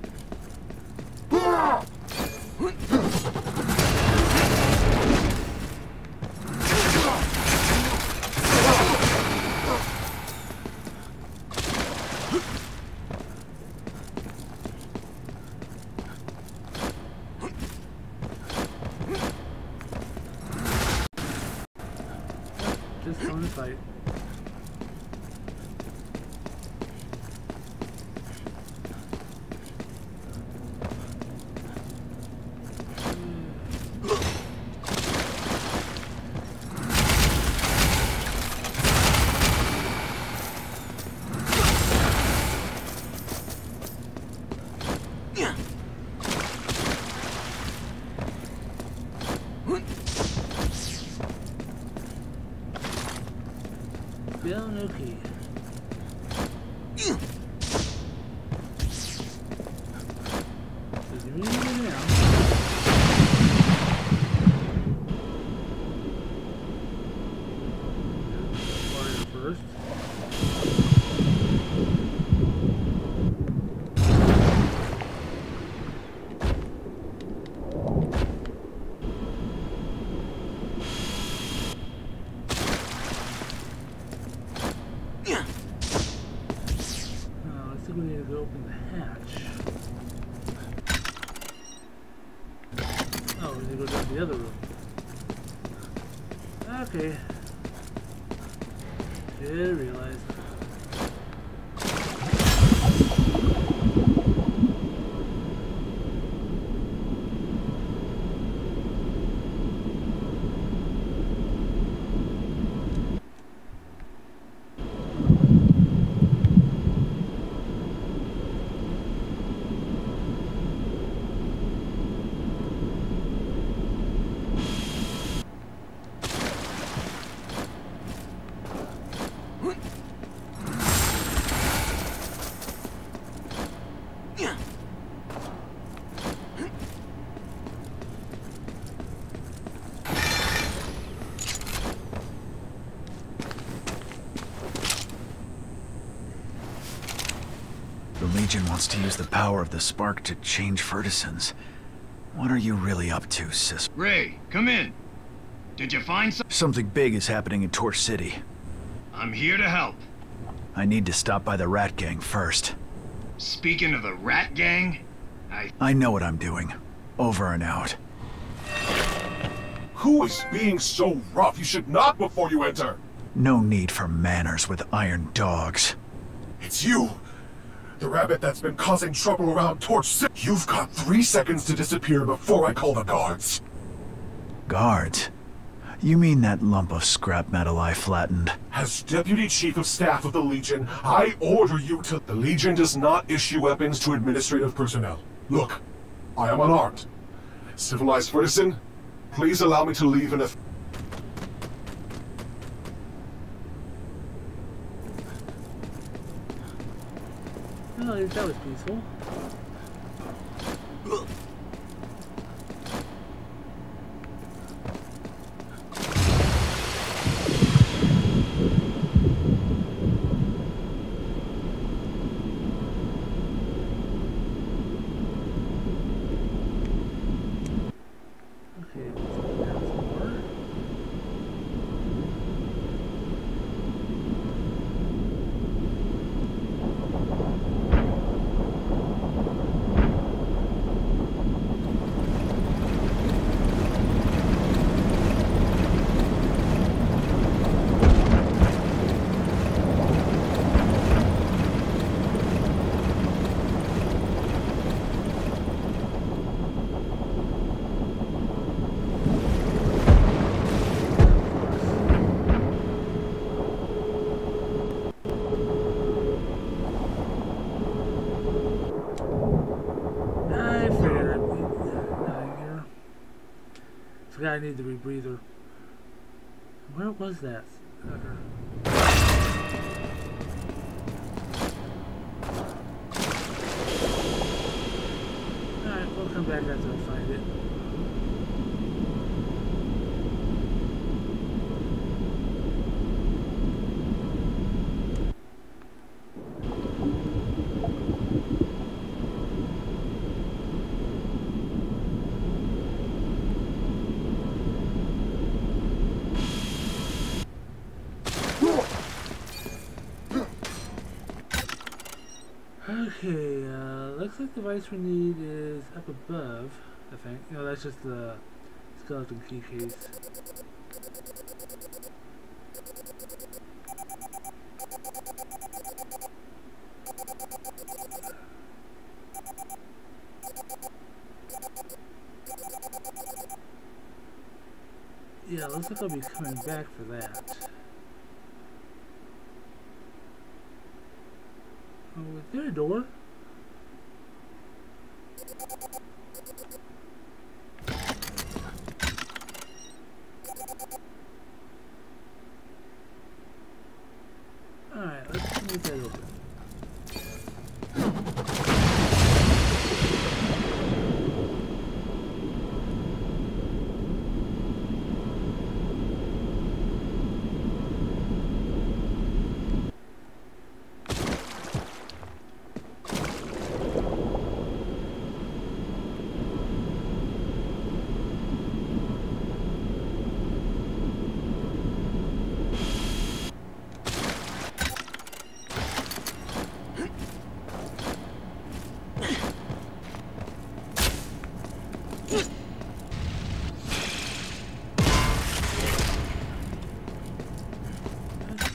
Wants to use the power of the spark to change Vertisons. What are you really up to, sis? Ray, come in. Did you find some? Something big is happening in Torch City. I'm here to help. I need to stop by the Rat Gang first. Speaking of the rat gang, I... I know what I'm doing. Over and out. Who is being so rough? You should knock before you enter. No need for manners with iron dogs. It's you. The rabbit that's been causing trouble around Torch City. You've got three seconds to disappear before I call the guards. Guards? You mean that lump of scrap metal I flattened? As Deputy Chief of Staff of the Legion, I order you to... The Legion does not issue weapons to administrative personnel. Look, I am unarmed. Civilized citizen, please allow me to leave in a... Oh, that was peaceful. Okay, let's go down some more. I figured I'd be out here. Forgot I need the rebreather. Where was that? sucker? Alright, we'll come back after I find it. Okay, uh, looks like the device we need is up above, I think. No, that's just the skeleton key case. Yeah, looks like I'll be coming back for that. Oh, is there a door? Alright, let's move that open.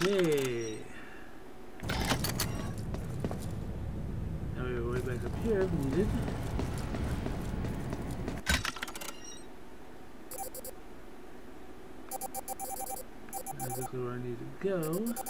Okay. Now we're way back up here if needed. That's exactly where I need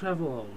travel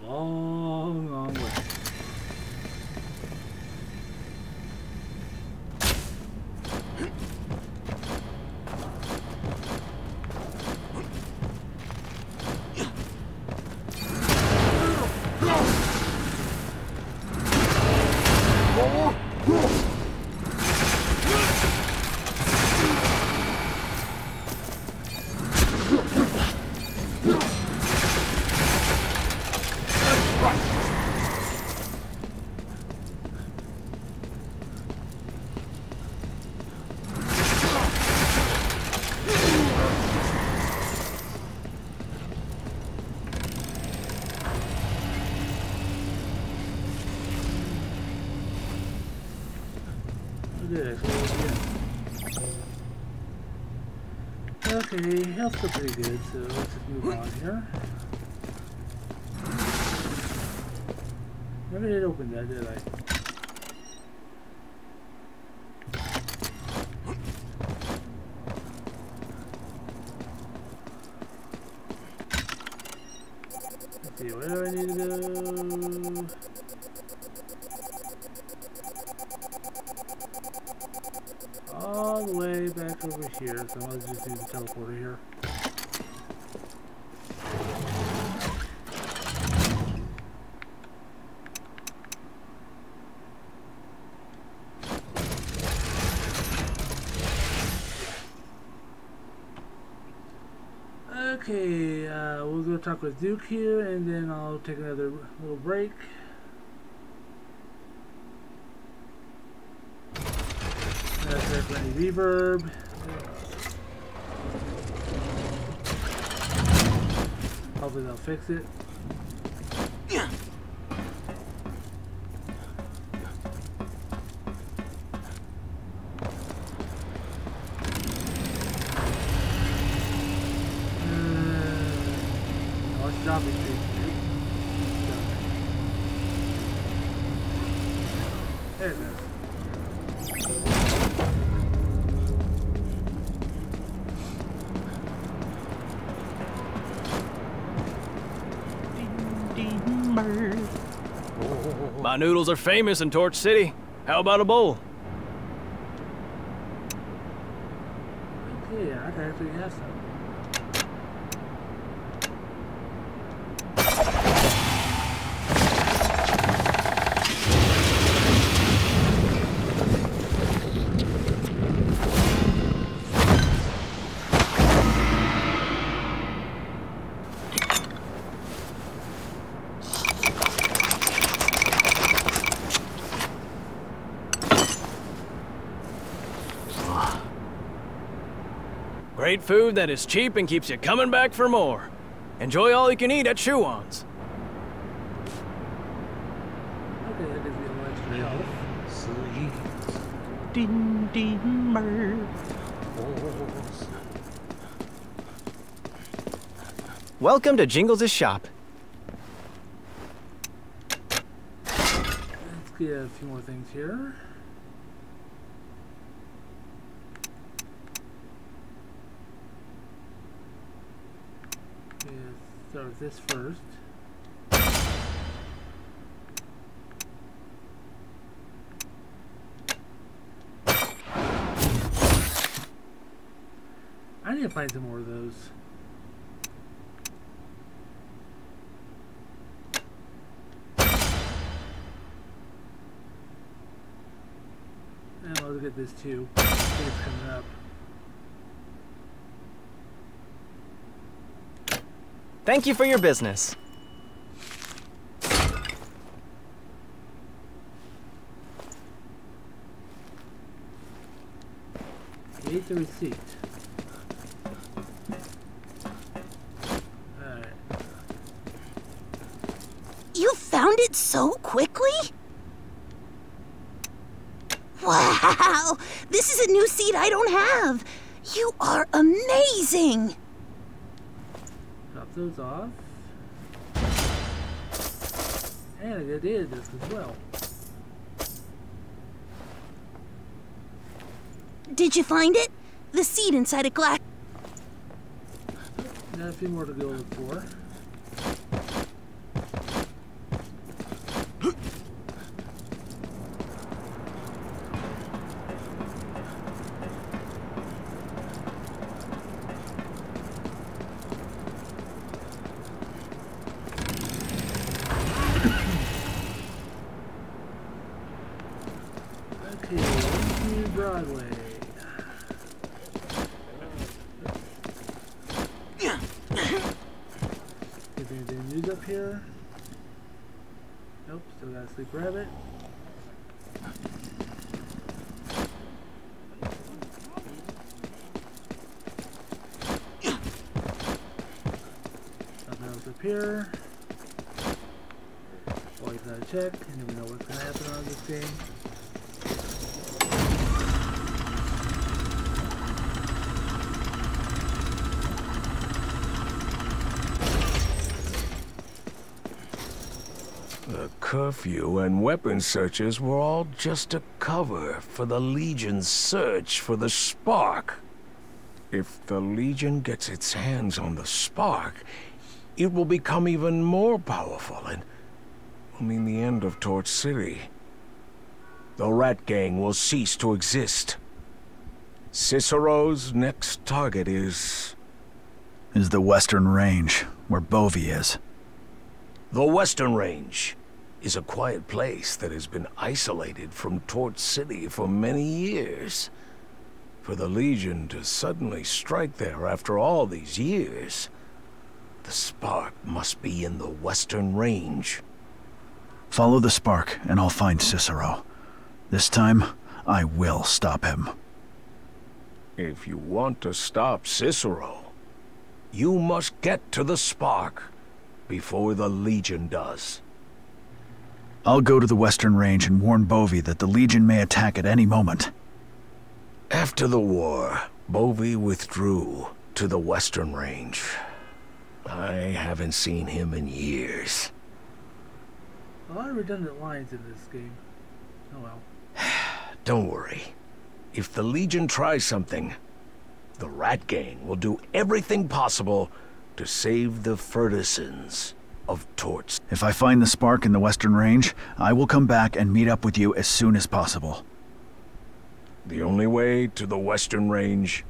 Okay, health's still pretty good, so let's move on here. Never did open that, did I? Let's see, where do I need to go? all the way back over here, so Here. Okay, uh, we'll go talk with Duke here, and then I'll take another little break. That's any reverb. Hopefully they'll fix it. Uh, let's drop it. There it goes. My noodles are famous in Torch City. How about a bowl? Great food that is cheap and keeps you coming back for more. Enjoy all you can eat at Shuan's. Okay, that gives me a little extra health. Jingles. Welcome to Jingles' shop. Let's get a few more things here. Let's start with this first. I need to find some more of those. And I'll look at this too. It's coming up. Thank you for your business. Create the receipt. Alright. You found it so quickly? Wow! This is a new seat I don't have. You are amazing! Those off. And I did this as well. Did you find it? The seed inside a glass. Got a few more to go look for. Okay, to Broadway. Is there anything news up here? Nope, still got a sleep rabbit. Nothing else up here. Always gotta check, you never know what's gonna happen on this game. The curfew and weapon searches were all just a cover for the Legion's search for the Spark. If the Legion gets its hands on the Spark, it will become even more powerful and will mean the end of Torch City. The Rat Gang will cease to exist. Cicero's next target is... Is the Western Range, where Bovey is. The Western Range is a quiet place that has been isolated from Torch City for many years. For the Legion to suddenly strike there after all these years, the spark must be in the Western Range. Follow the spark, and I'll find Cicero. This time, I will stop him. If you want to stop Cicero, you must get to the spark before the Legion does. I'll go to the Western Range and warn Bovey that the Legion may attack at any moment. After the war, Bovey withdrew to the Western Range. I haven't seen him in years. A lot of redundant lines in this game. Oh well. *sighs* Don't worry. If the Legion tries something, the Rat Gang will do everything possible to save the Fergusons of Torch. If I find the spark in the Western Range, I will come back and meet up with you as soon as possible. The only way to the Western Range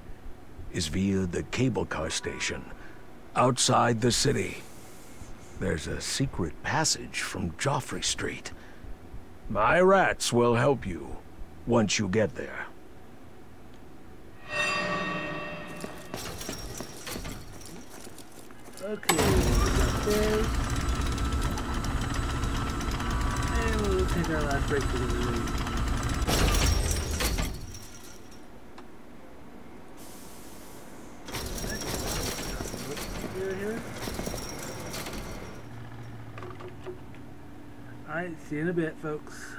is via the cable car station outside the city. There's a secret passage from Joffrey Street. My rats will help you once you get there. Okay, upstairs. And we'll take our last break for the here. Alright, see you in a bit, folks.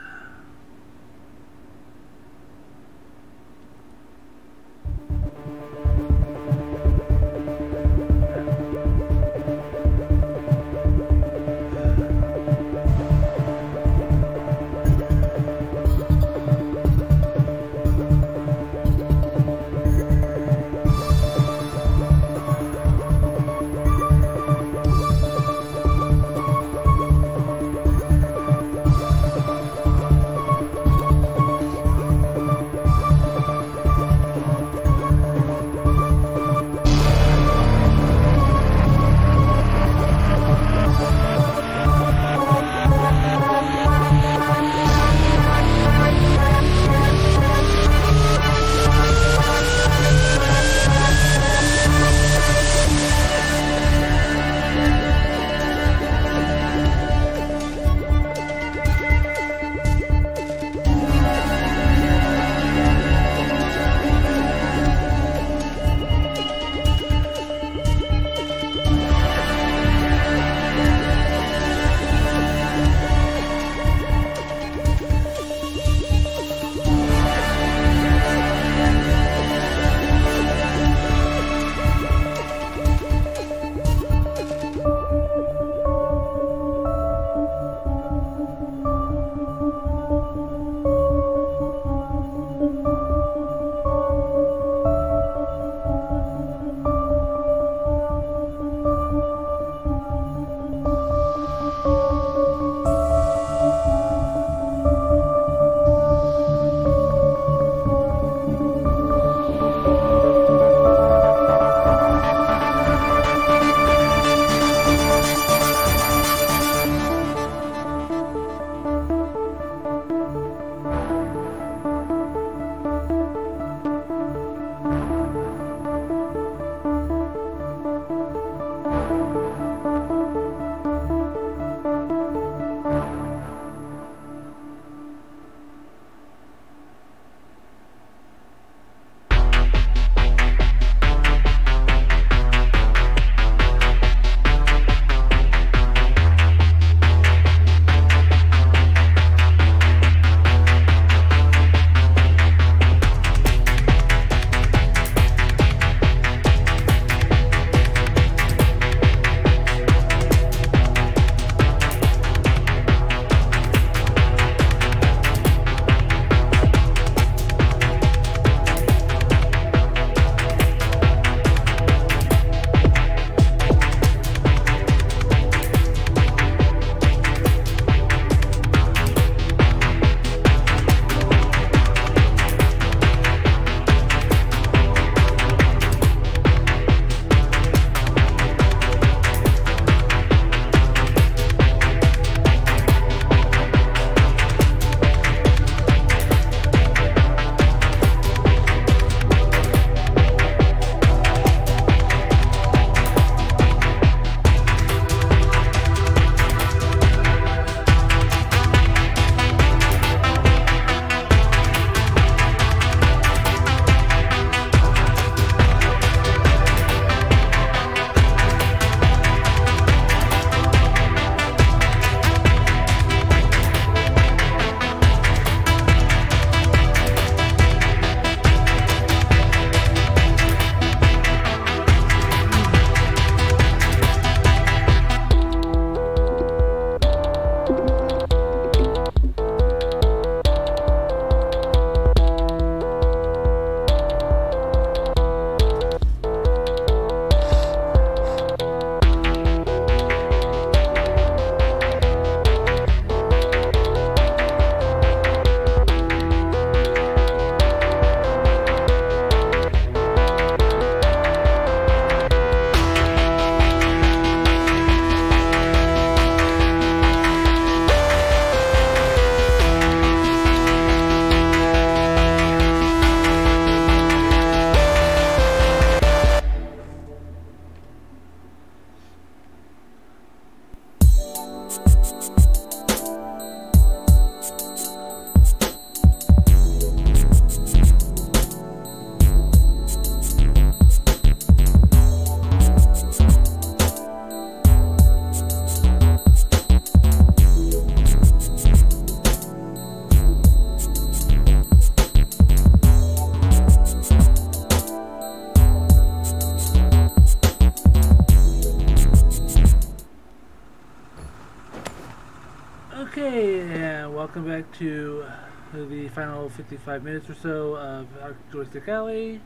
Welcome back to the final 55 minutes or so of Joystick Alley.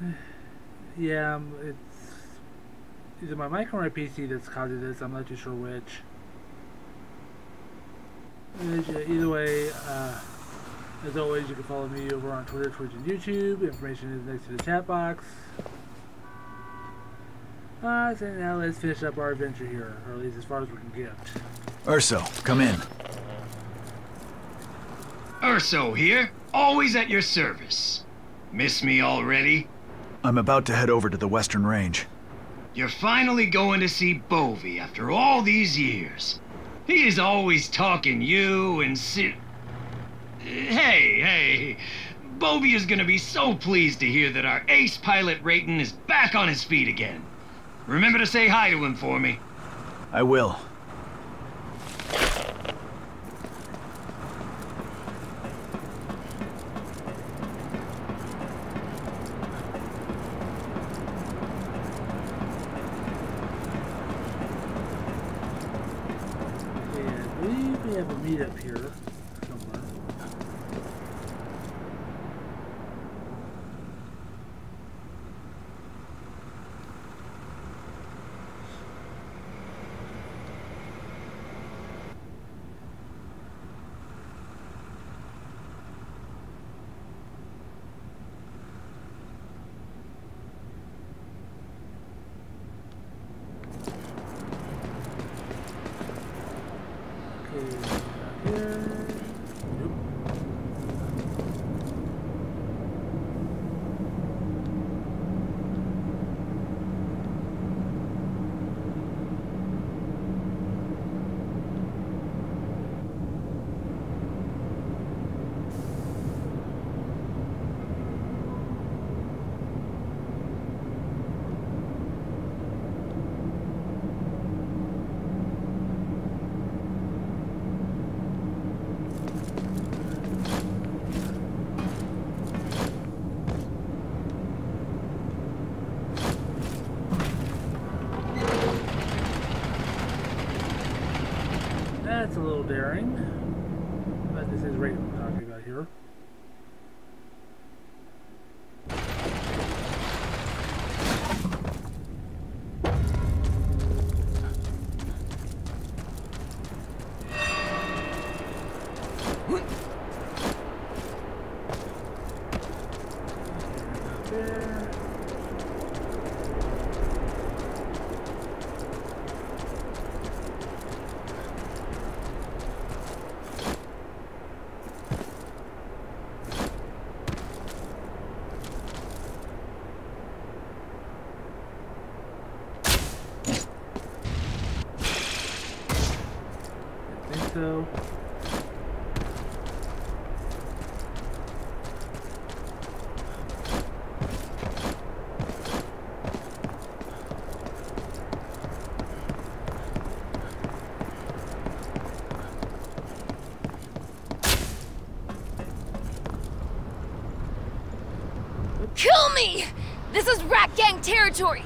*sighs* Yeah, um, it's either my mic or my PC that's causing this. I'm not too sure which. Either way, uh, as always, you can follow me over on Twitter, Twitch, and YouTube. Information is next to the chat box. Uh, so now let's finish up our adventure here, or at least as far as we can get. Urso, come in. Urso here, always at your service. Miss me already? I'm about to head over to the Western Range. You're finally going to see Bovey after all these years. He is always talking you and si- Hey, hey. Bovey is gonna be so pleased to hear that our ace pilot Rayton is back on his feet again. Remember to say hi to him for me. I will. Okay, I believe meetup here somewhere. Okay, not here. Nope. That's a little daring. But this is right we're talking about here. There. I think so. Kill me! This is Rat Gang territory!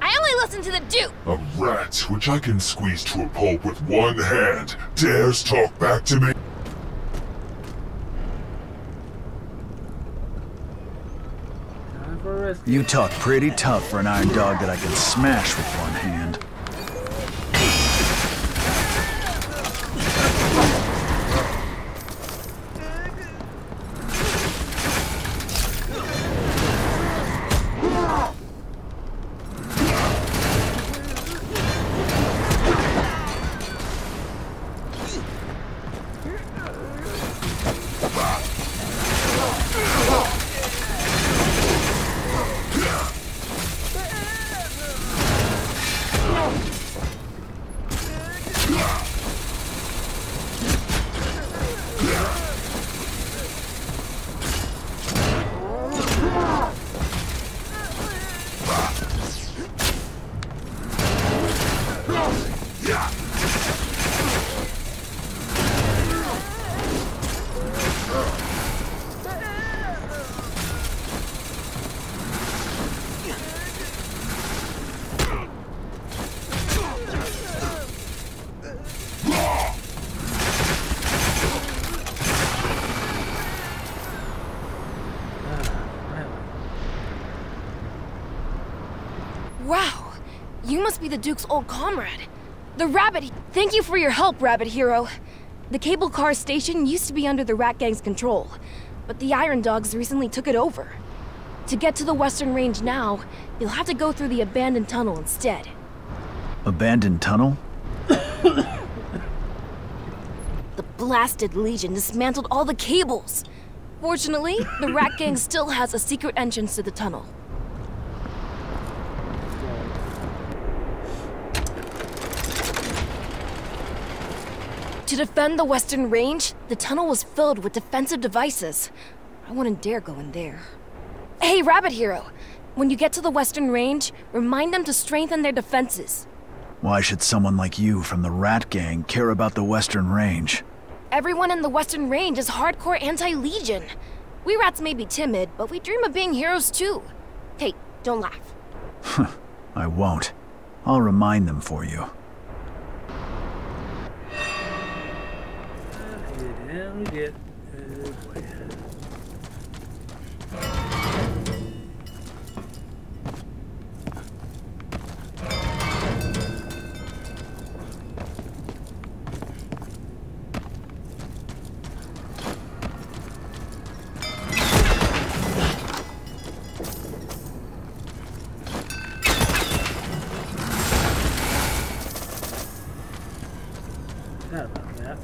I only listen to the Duke! A rat which I can squeeze to a pulp with one hand dares talk back to me? Time for a rescue. You talk pretty tough for an iron dog that I can smash with one hand. The Duke's old comrade. The Rabbit. Thank you for your help, Rabbit Hero. The cable car station used to be under the Rat Gang's control, but the Iron Dogs recently took it over. To get to the Western Range now, you'll have to go through the abandoned tunnel instead. Abandoned tunnel? The blasted Legion dismantled all the cables. Fortunately, the Rat Gang still has a secret entrance to the tunnel. To defend the Western Range, the tunnel was filled with defensive devices. I wouldn't dare go in there. Hey, Rabbit Hero! When you get to the Western Range, remind them to strengthen their defenses. Why should someone like you from the Rat Gang care about the Western Range? Everyone in the Western Range is hardcore anti-Legion. We rats may be timid, but we dream of being heroes too. Hey, don't laugh. *laughs* I won't. I'll remind them for you. And we get. Oh boy. Forgot about that.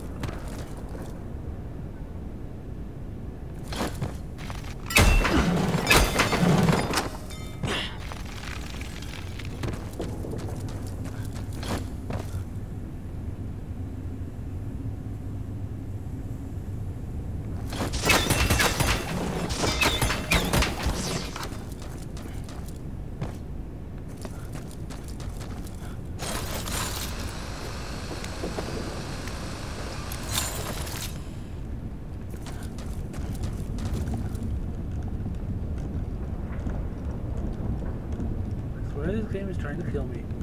I is trying to kill me.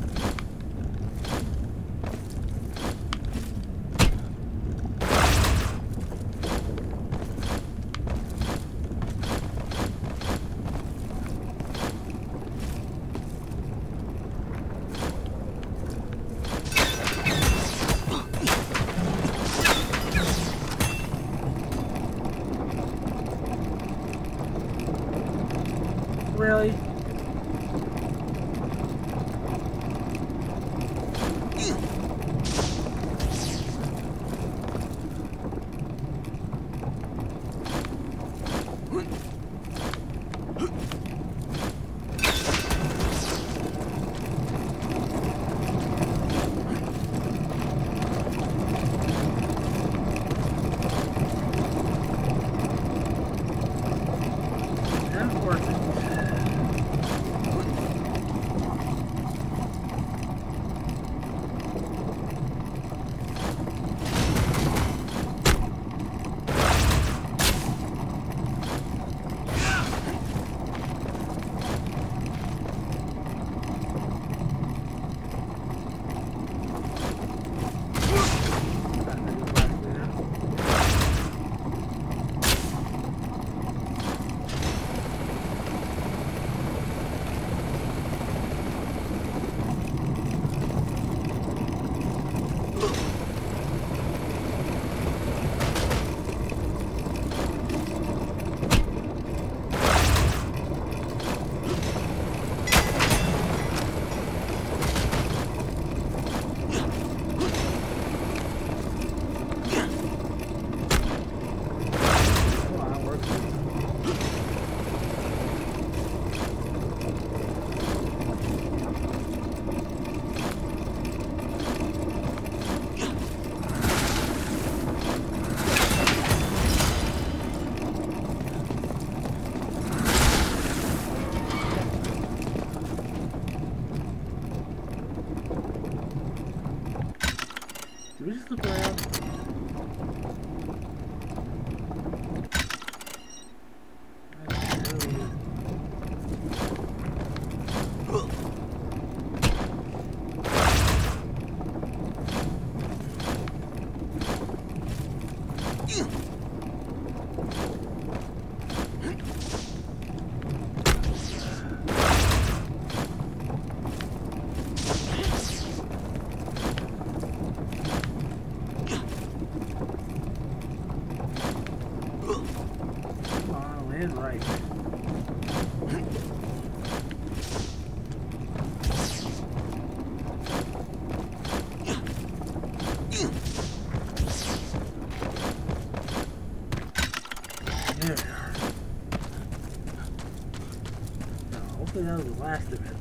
Last of it.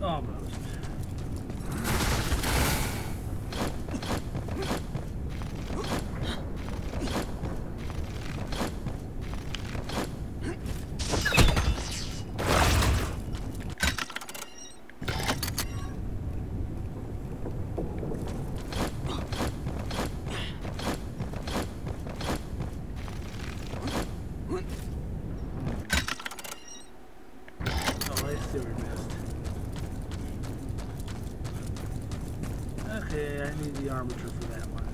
Almost. Oh, I see where we missed. Okay, I need the armature for that one.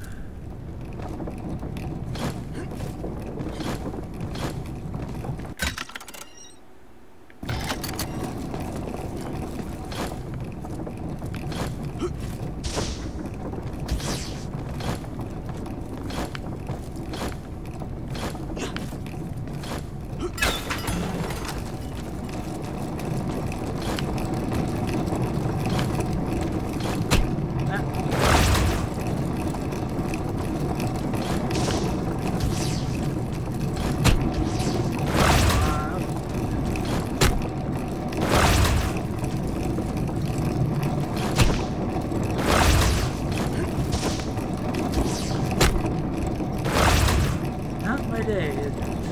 Not my day. is it?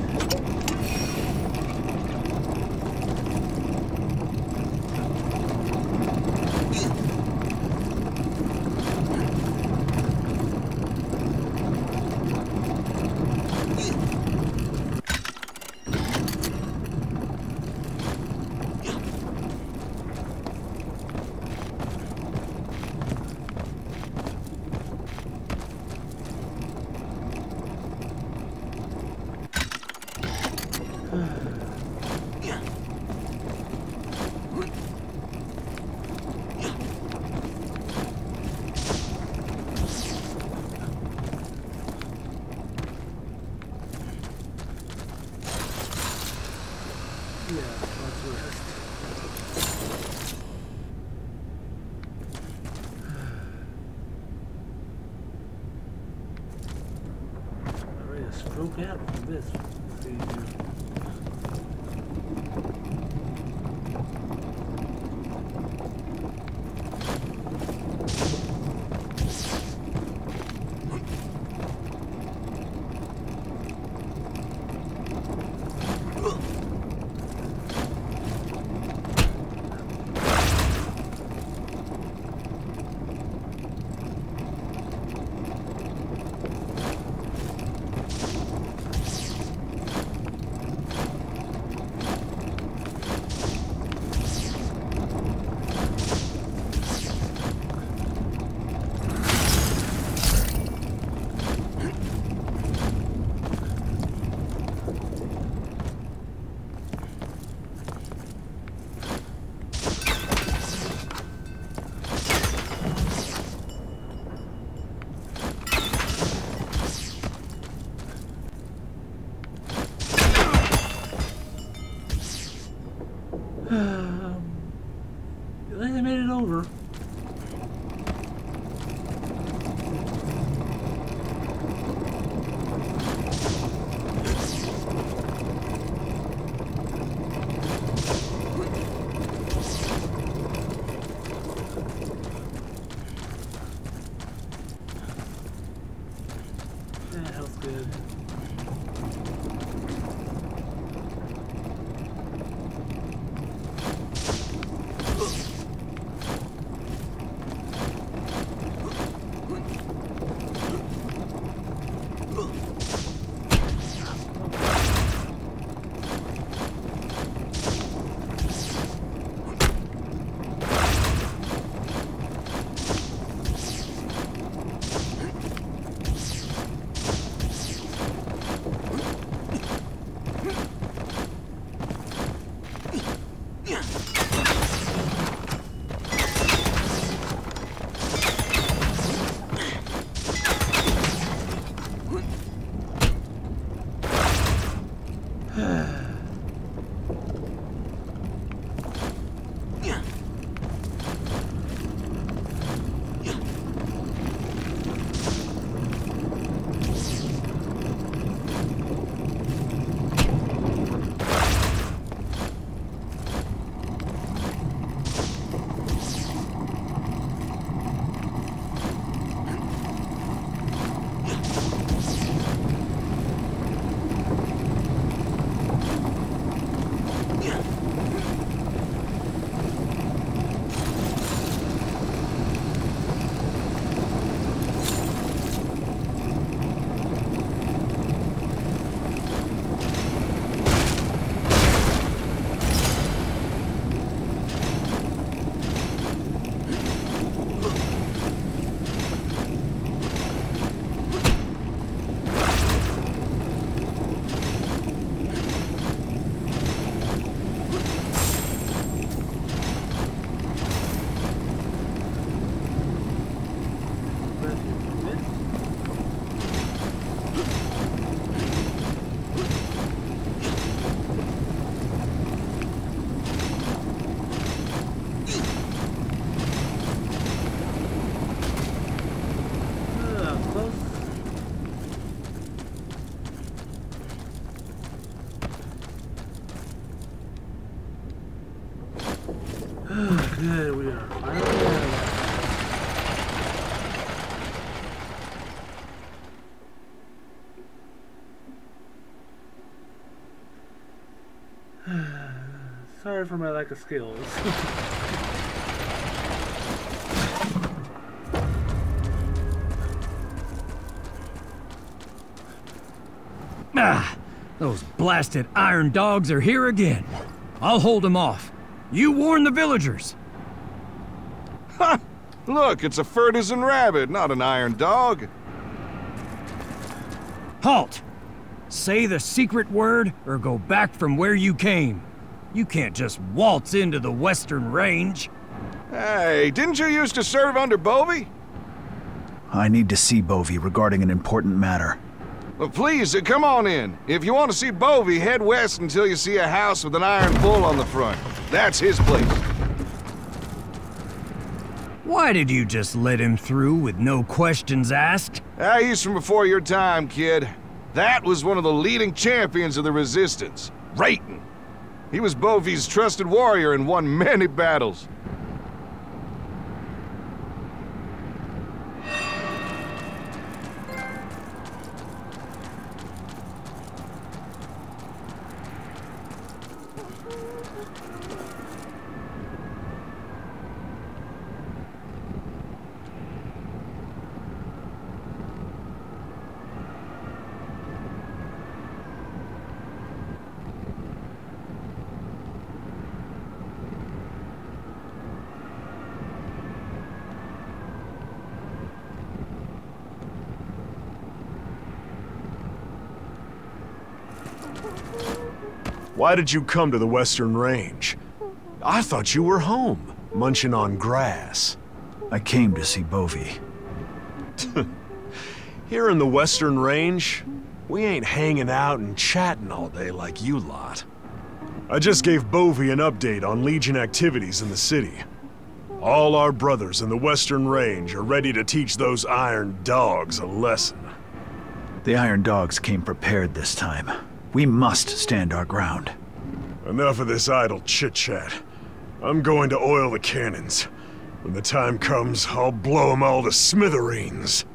Yeah, let's rest. Stroke out from this. Sorry for my lack of skills. *laughs* Ah, those blasted iron dogs are here again. I'll hold them off. You warn the villagers. Ha! Look, it's a Furtisan rabbit, not an iron dog. Halt! Say the secret word or go back from where you came. You can't just waltz into the Western Range. Hey, didn't you used to serve under Bovey? I need to see Bovey regarding an important matter. Well, please, uh, come on in. If you want to see Bovey, head west until you see a house with an iron bull on the front. That's his place. Why did you just let him through with no questions asked? Ah, he's from before your time, kid. That was one of the leading champions of the Resistance, Rayton. He was Bovey's trusted warrior and won many battles. Why did you come to the Western Range? I thought you were home, munching on grass. I came to see Bovey. *laughs* Here in the Western Range, we ain't hanging out and chatting all day like you lot. I just gave Bovey an update on Legion activities in the city. All our brothers in the Western Range are ready to teach those Iron Dogs a lesson. The Iron Dogs came prepared this time. We must stand our ground. Enough of this idle chit-chat. I'm going to oil the cannons. When the time comes, I'll blow them all to smithereens.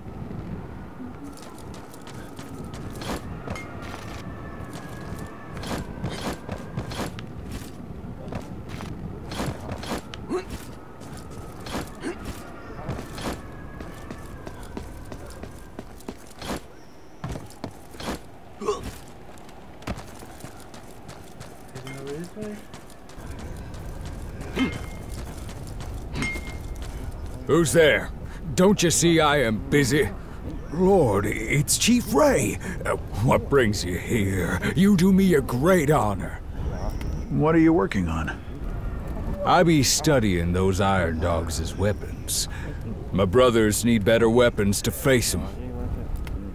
Who's there? Don't you see I am busy? Lord, it's Chief Ray. Uh, what brings you here? You do me a great honor. What are you working on? I be studying those iron dogs as weapons. My brothers need better weapons to face them.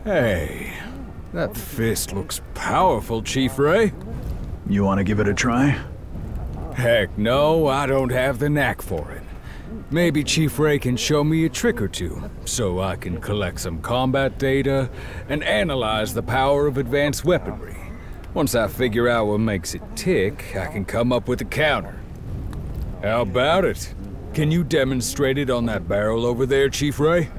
Hey, that fist looks powerful, Chief Ray. You want to give it a try? Heck no, I don't have the knack for it. Maybe Chief Ray can show me a trick or two, so I can collect some combat data and analyze the power of advanced weaponry. Once I figure out what makes it tick, I can come up with a counter. How about it? Can you demonstrate it on that barrel over there, Chief Ray?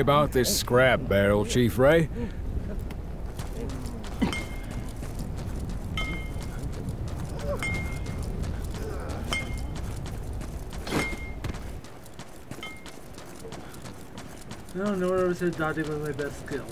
About this scrap barrel, Chief Ray. No one ever said dodging was my best skill.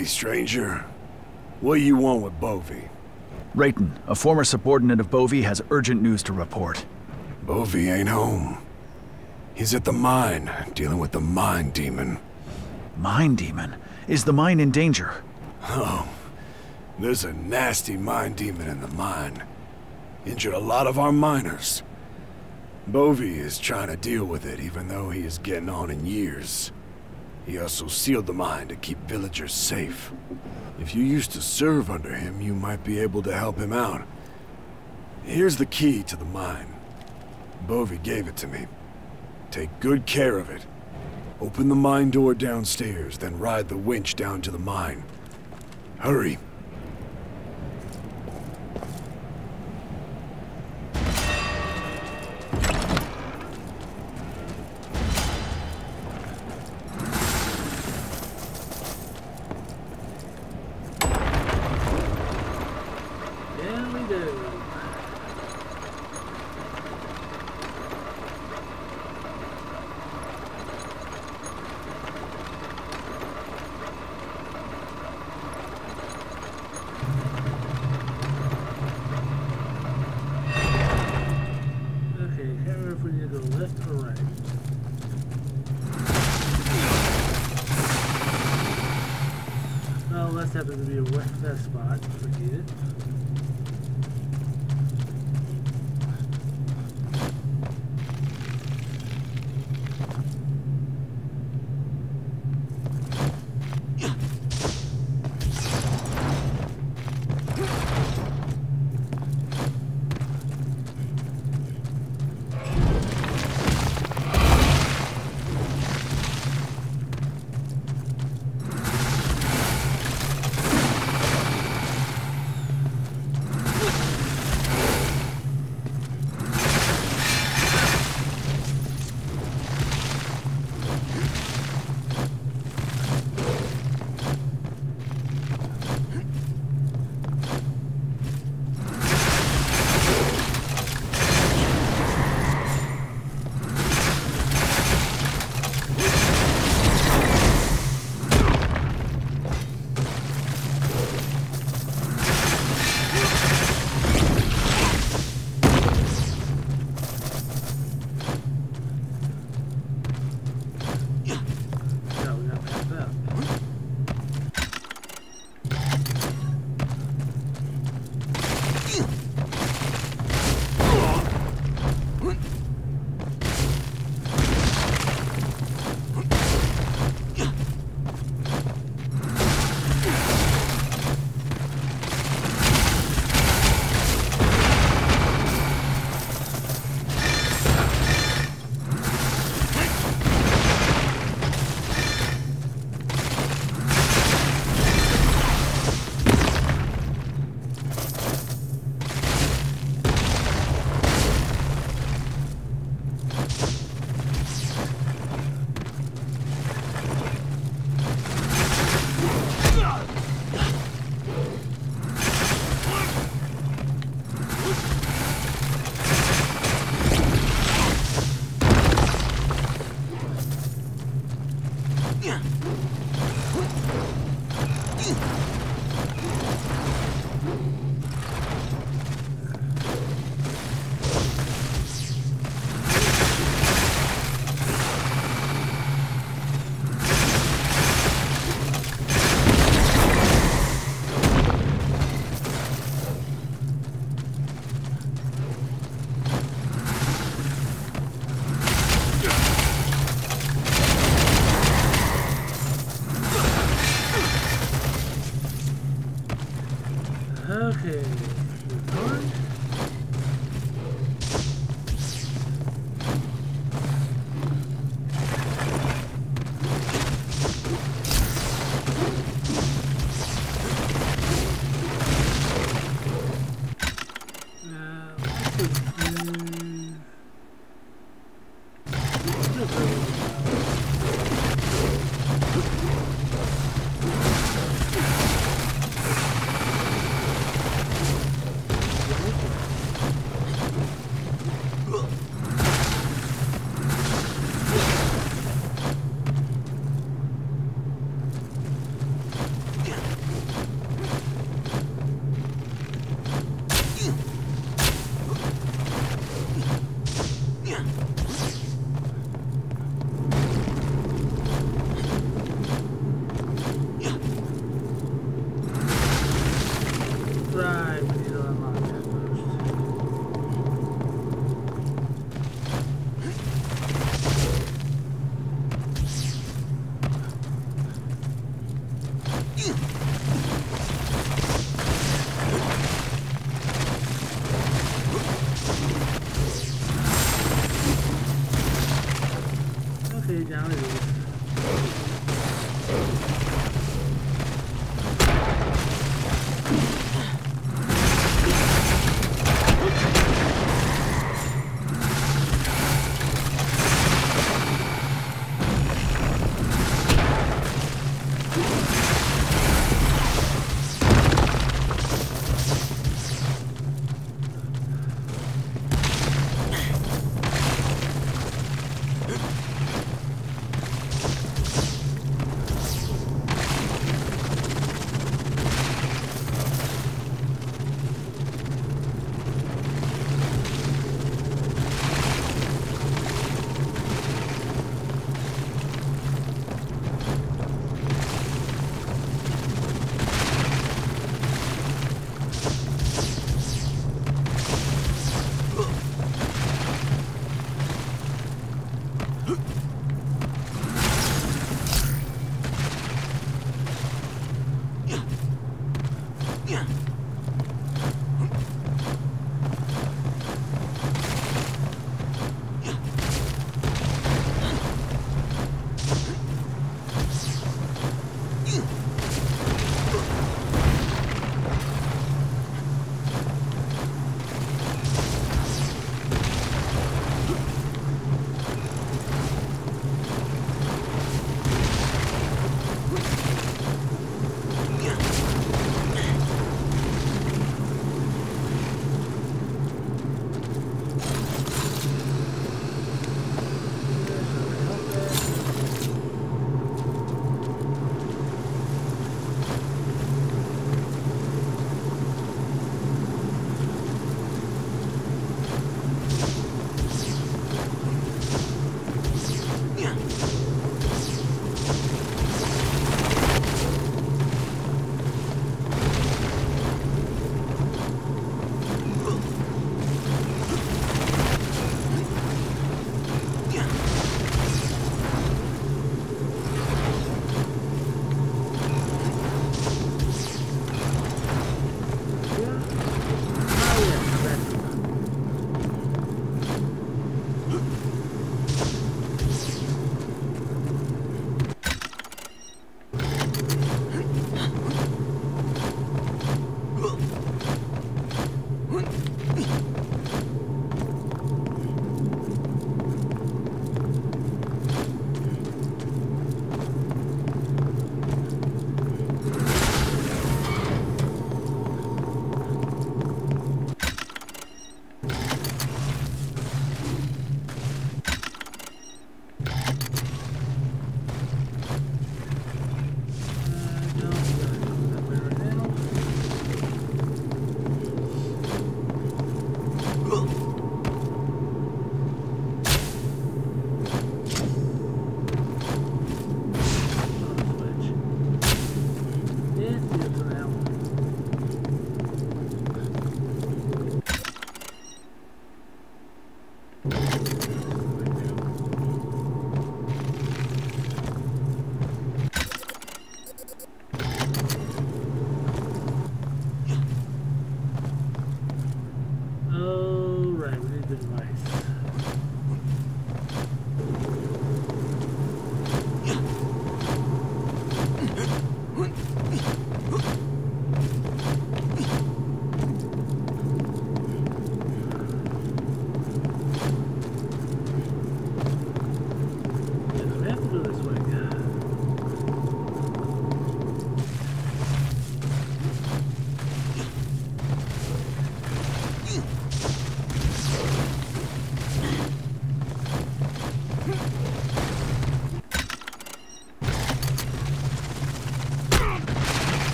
Hey, stranger. What do you want with Bovey? Rayton, a former subordinate of Bovey, has urgent news to report. Bovey ain't home. He's at the mine, dealing with the mine demon. Mine demon? Is the mine in danger? Oh, there's a nasty mine demon in the mine. Injured a lot of our miners. Bovey is trying to deal with it, even though he is getting on in years. He also sealed the mine to keep villagers safe. If you used to serve under him, you might be able to help him out. Here's the key to the mine. Bovey gave it to me. Take good care of it. Open the mine door downstairs, then ride the winch down to the mine. Hurry. Yeah, we do. Okay, can't remember if we need to go left or right. Well, left happens to be a west that spot. Forget it.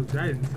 Was guiding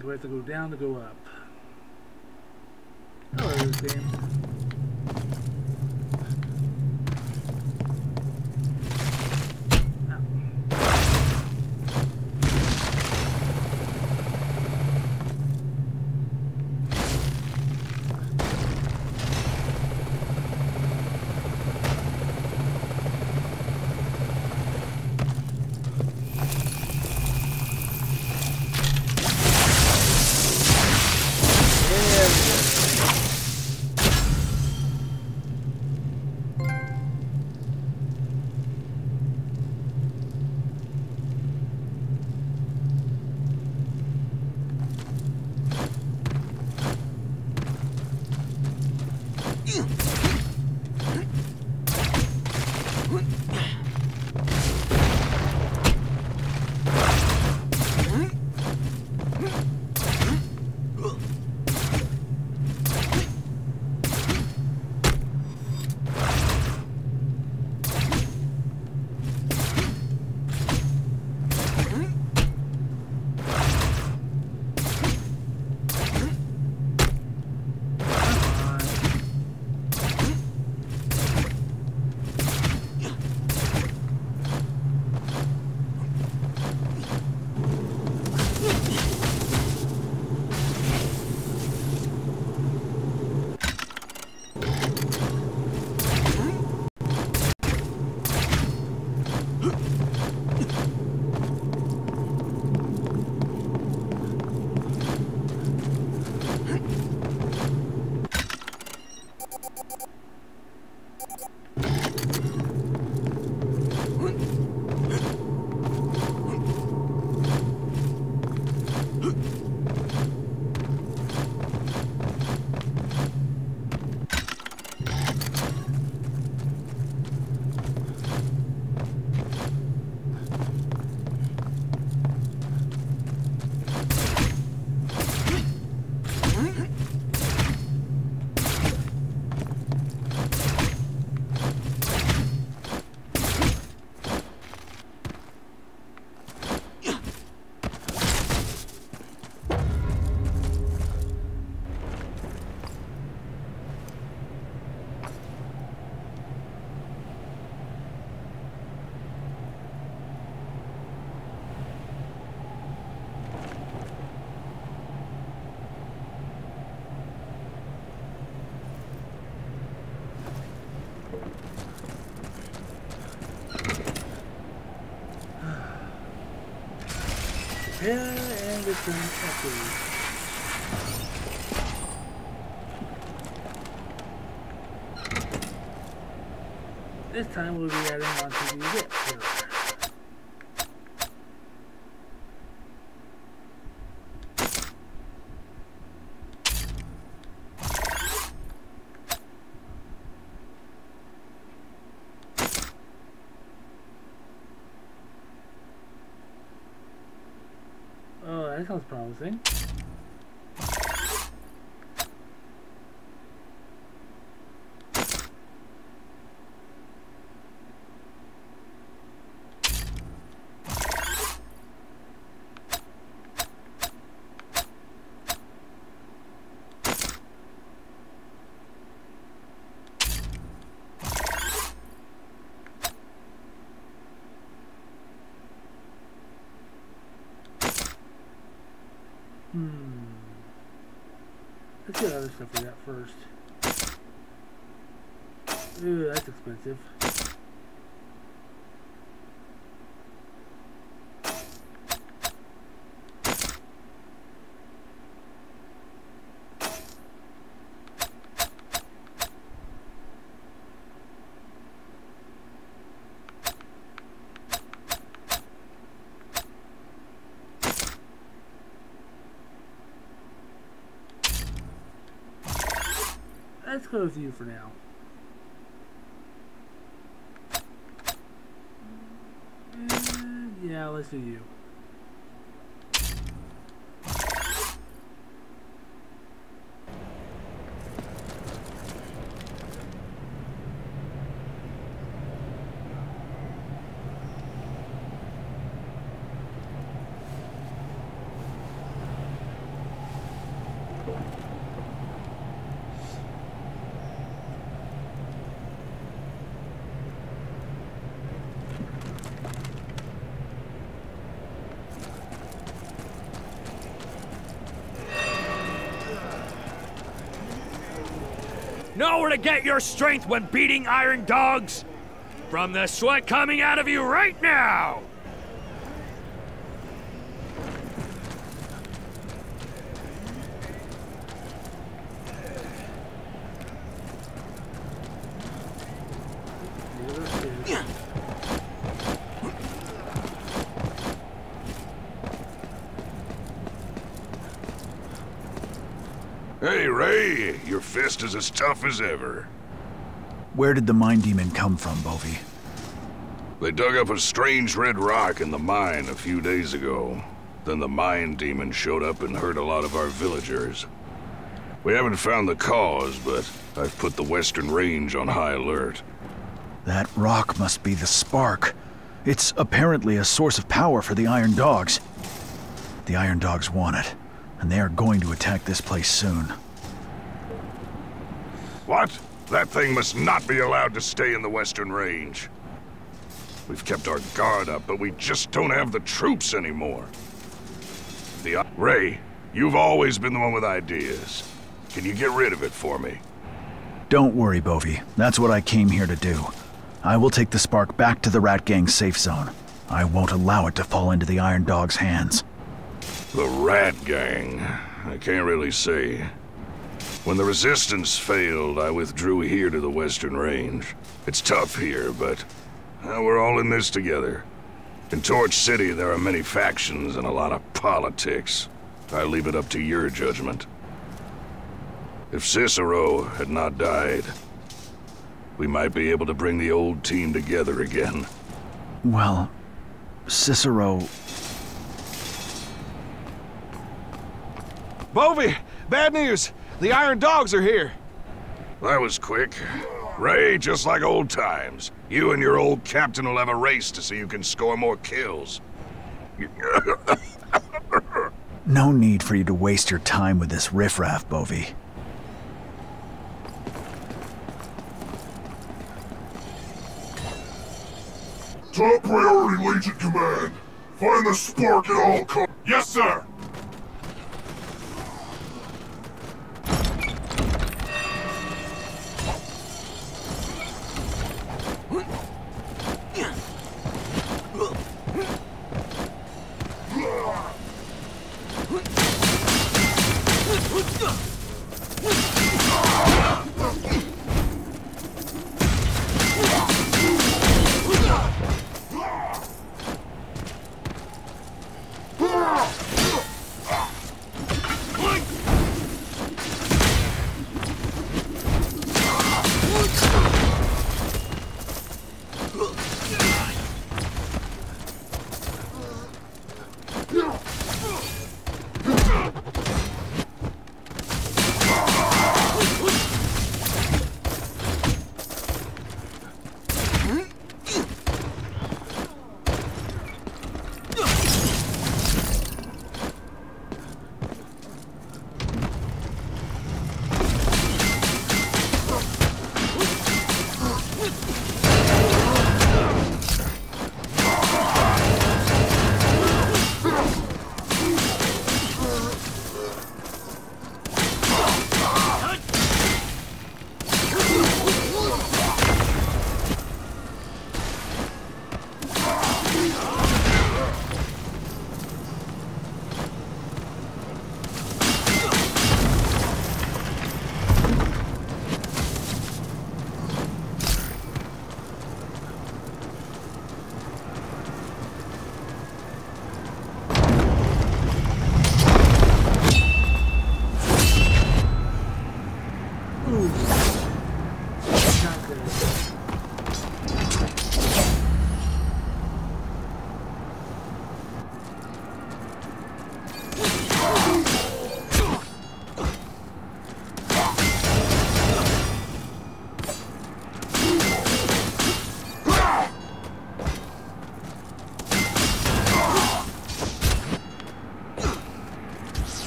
We have to go down to go up. 100 This time we'll be adding onto the whip that sounds promising. Hmm. Let's get other stuff we got first. Ooh, that's expensive. Let's go with you for now. And yeah, let's do you. Know to get your strength when beating iron dogs? From the sweat coming out of you right now! Hey, Ray, fist is as tough as ever. Where did the Mine Demon come from, Bovey? They dug up a strange red rock in the mine a few days ago. Then the Mine Demon showed up and hurt a lot of our villagers. We haven't found the cause, but I've put the Western Range on high alert. That rock must be the spark. It's apparently a source of power for the Iron Dogs. The Iron Dogs want it, and they are going to attack this place soon. That thing must not be allowed to stay in the Western Range. We've kept our guard up, but we just don't have the troops anymore. The uh, Ray, you've always been the one with ideas. Can you get rid of it for me? Don't worry, Bovey. That's what I came here to do. I will take the spark back to the Rat Gang's safe zone. I won't allow it to fall into the Iron Dog's hands. The Rat Gang. I can't really say. When the Resistance failed, I withdrew here to the Western Range. It's tough here, but uh, we're all in this together. In Torch City, there are many factions and a lot of politics. I leave it up to your judgment. If Cicero had not died, we might be able to bring the old team together again. Well, Cicero... Bovey, bad news. The Iron Dogs are here. That was quick. Ray, just like old times. You and your old captain will have a race to see who can score more kills. *laughs* No need for you to waste your time with this riffraff, Bovey. Top priority, Legion Command. Find the spark at all costs. Yes, sir.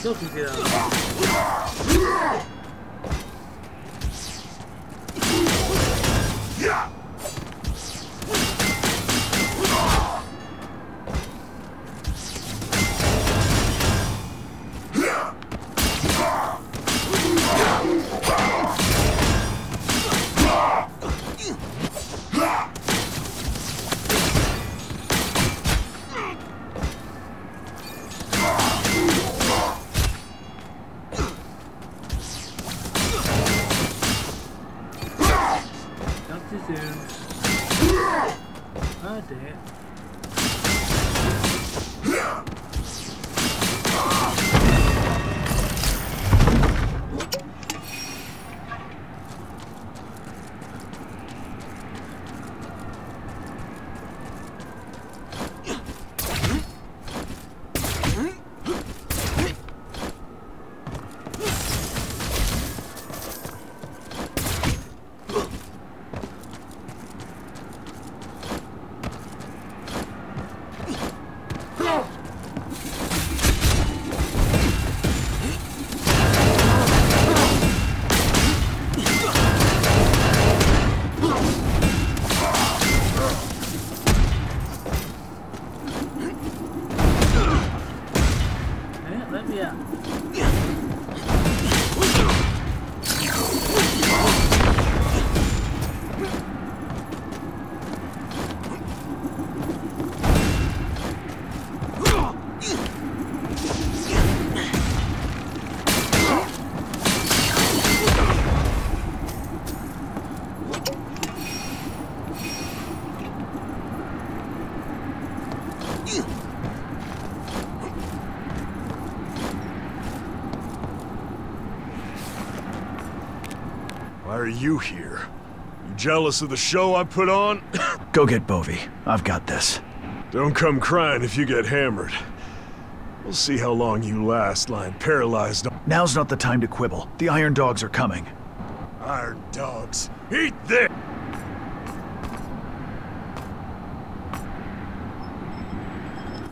Still can get you here? You jealous of the show I put on? *coughs* Go get Bovey. I've got this. Don't come crying if you get hammered. We'll see how long you last lying paralyzed Now's not the time to quibble. The Iron Dogs are coming. iron dogs. Eat this!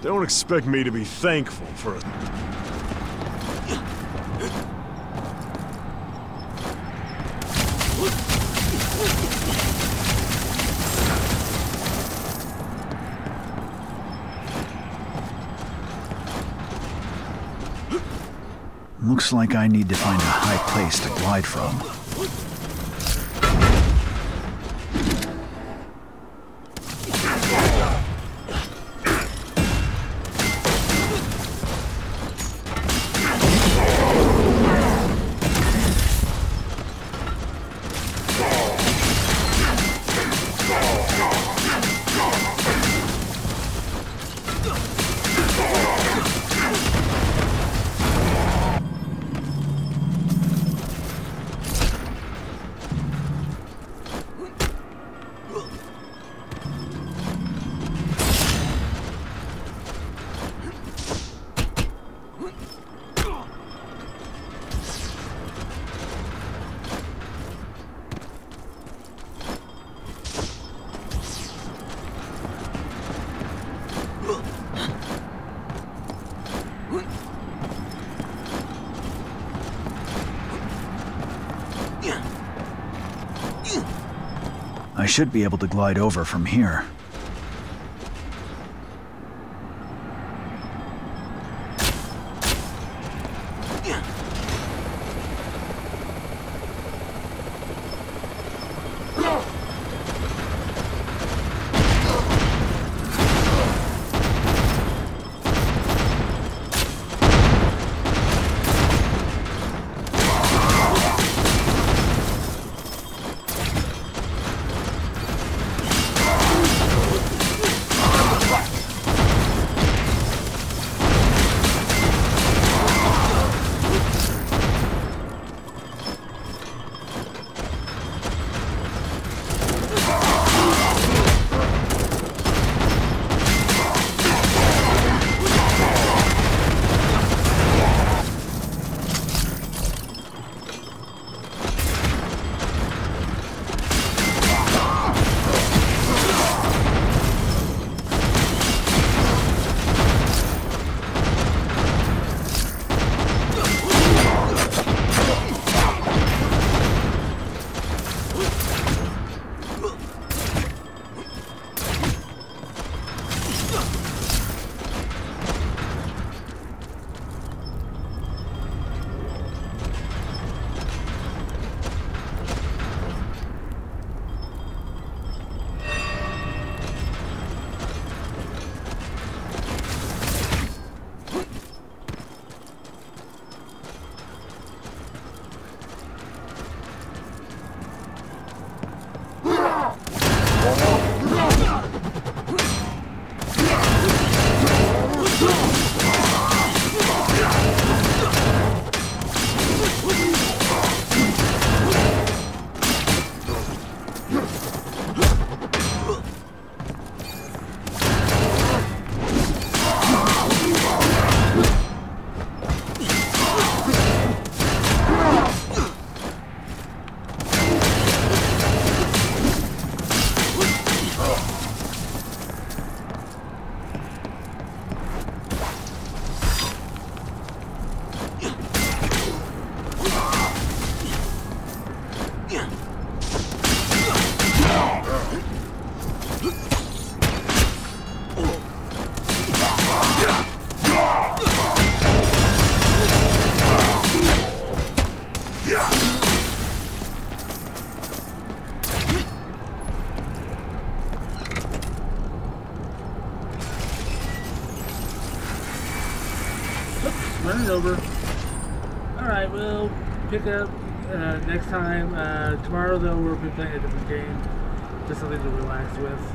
Don't expect me to be thankful for a... Looks like I need to find a high place to glide from. Should be able to glide over from here. Pick up uh, next time. Uh, tomorrow, though, we'll be playing a different game. Just something to relax with.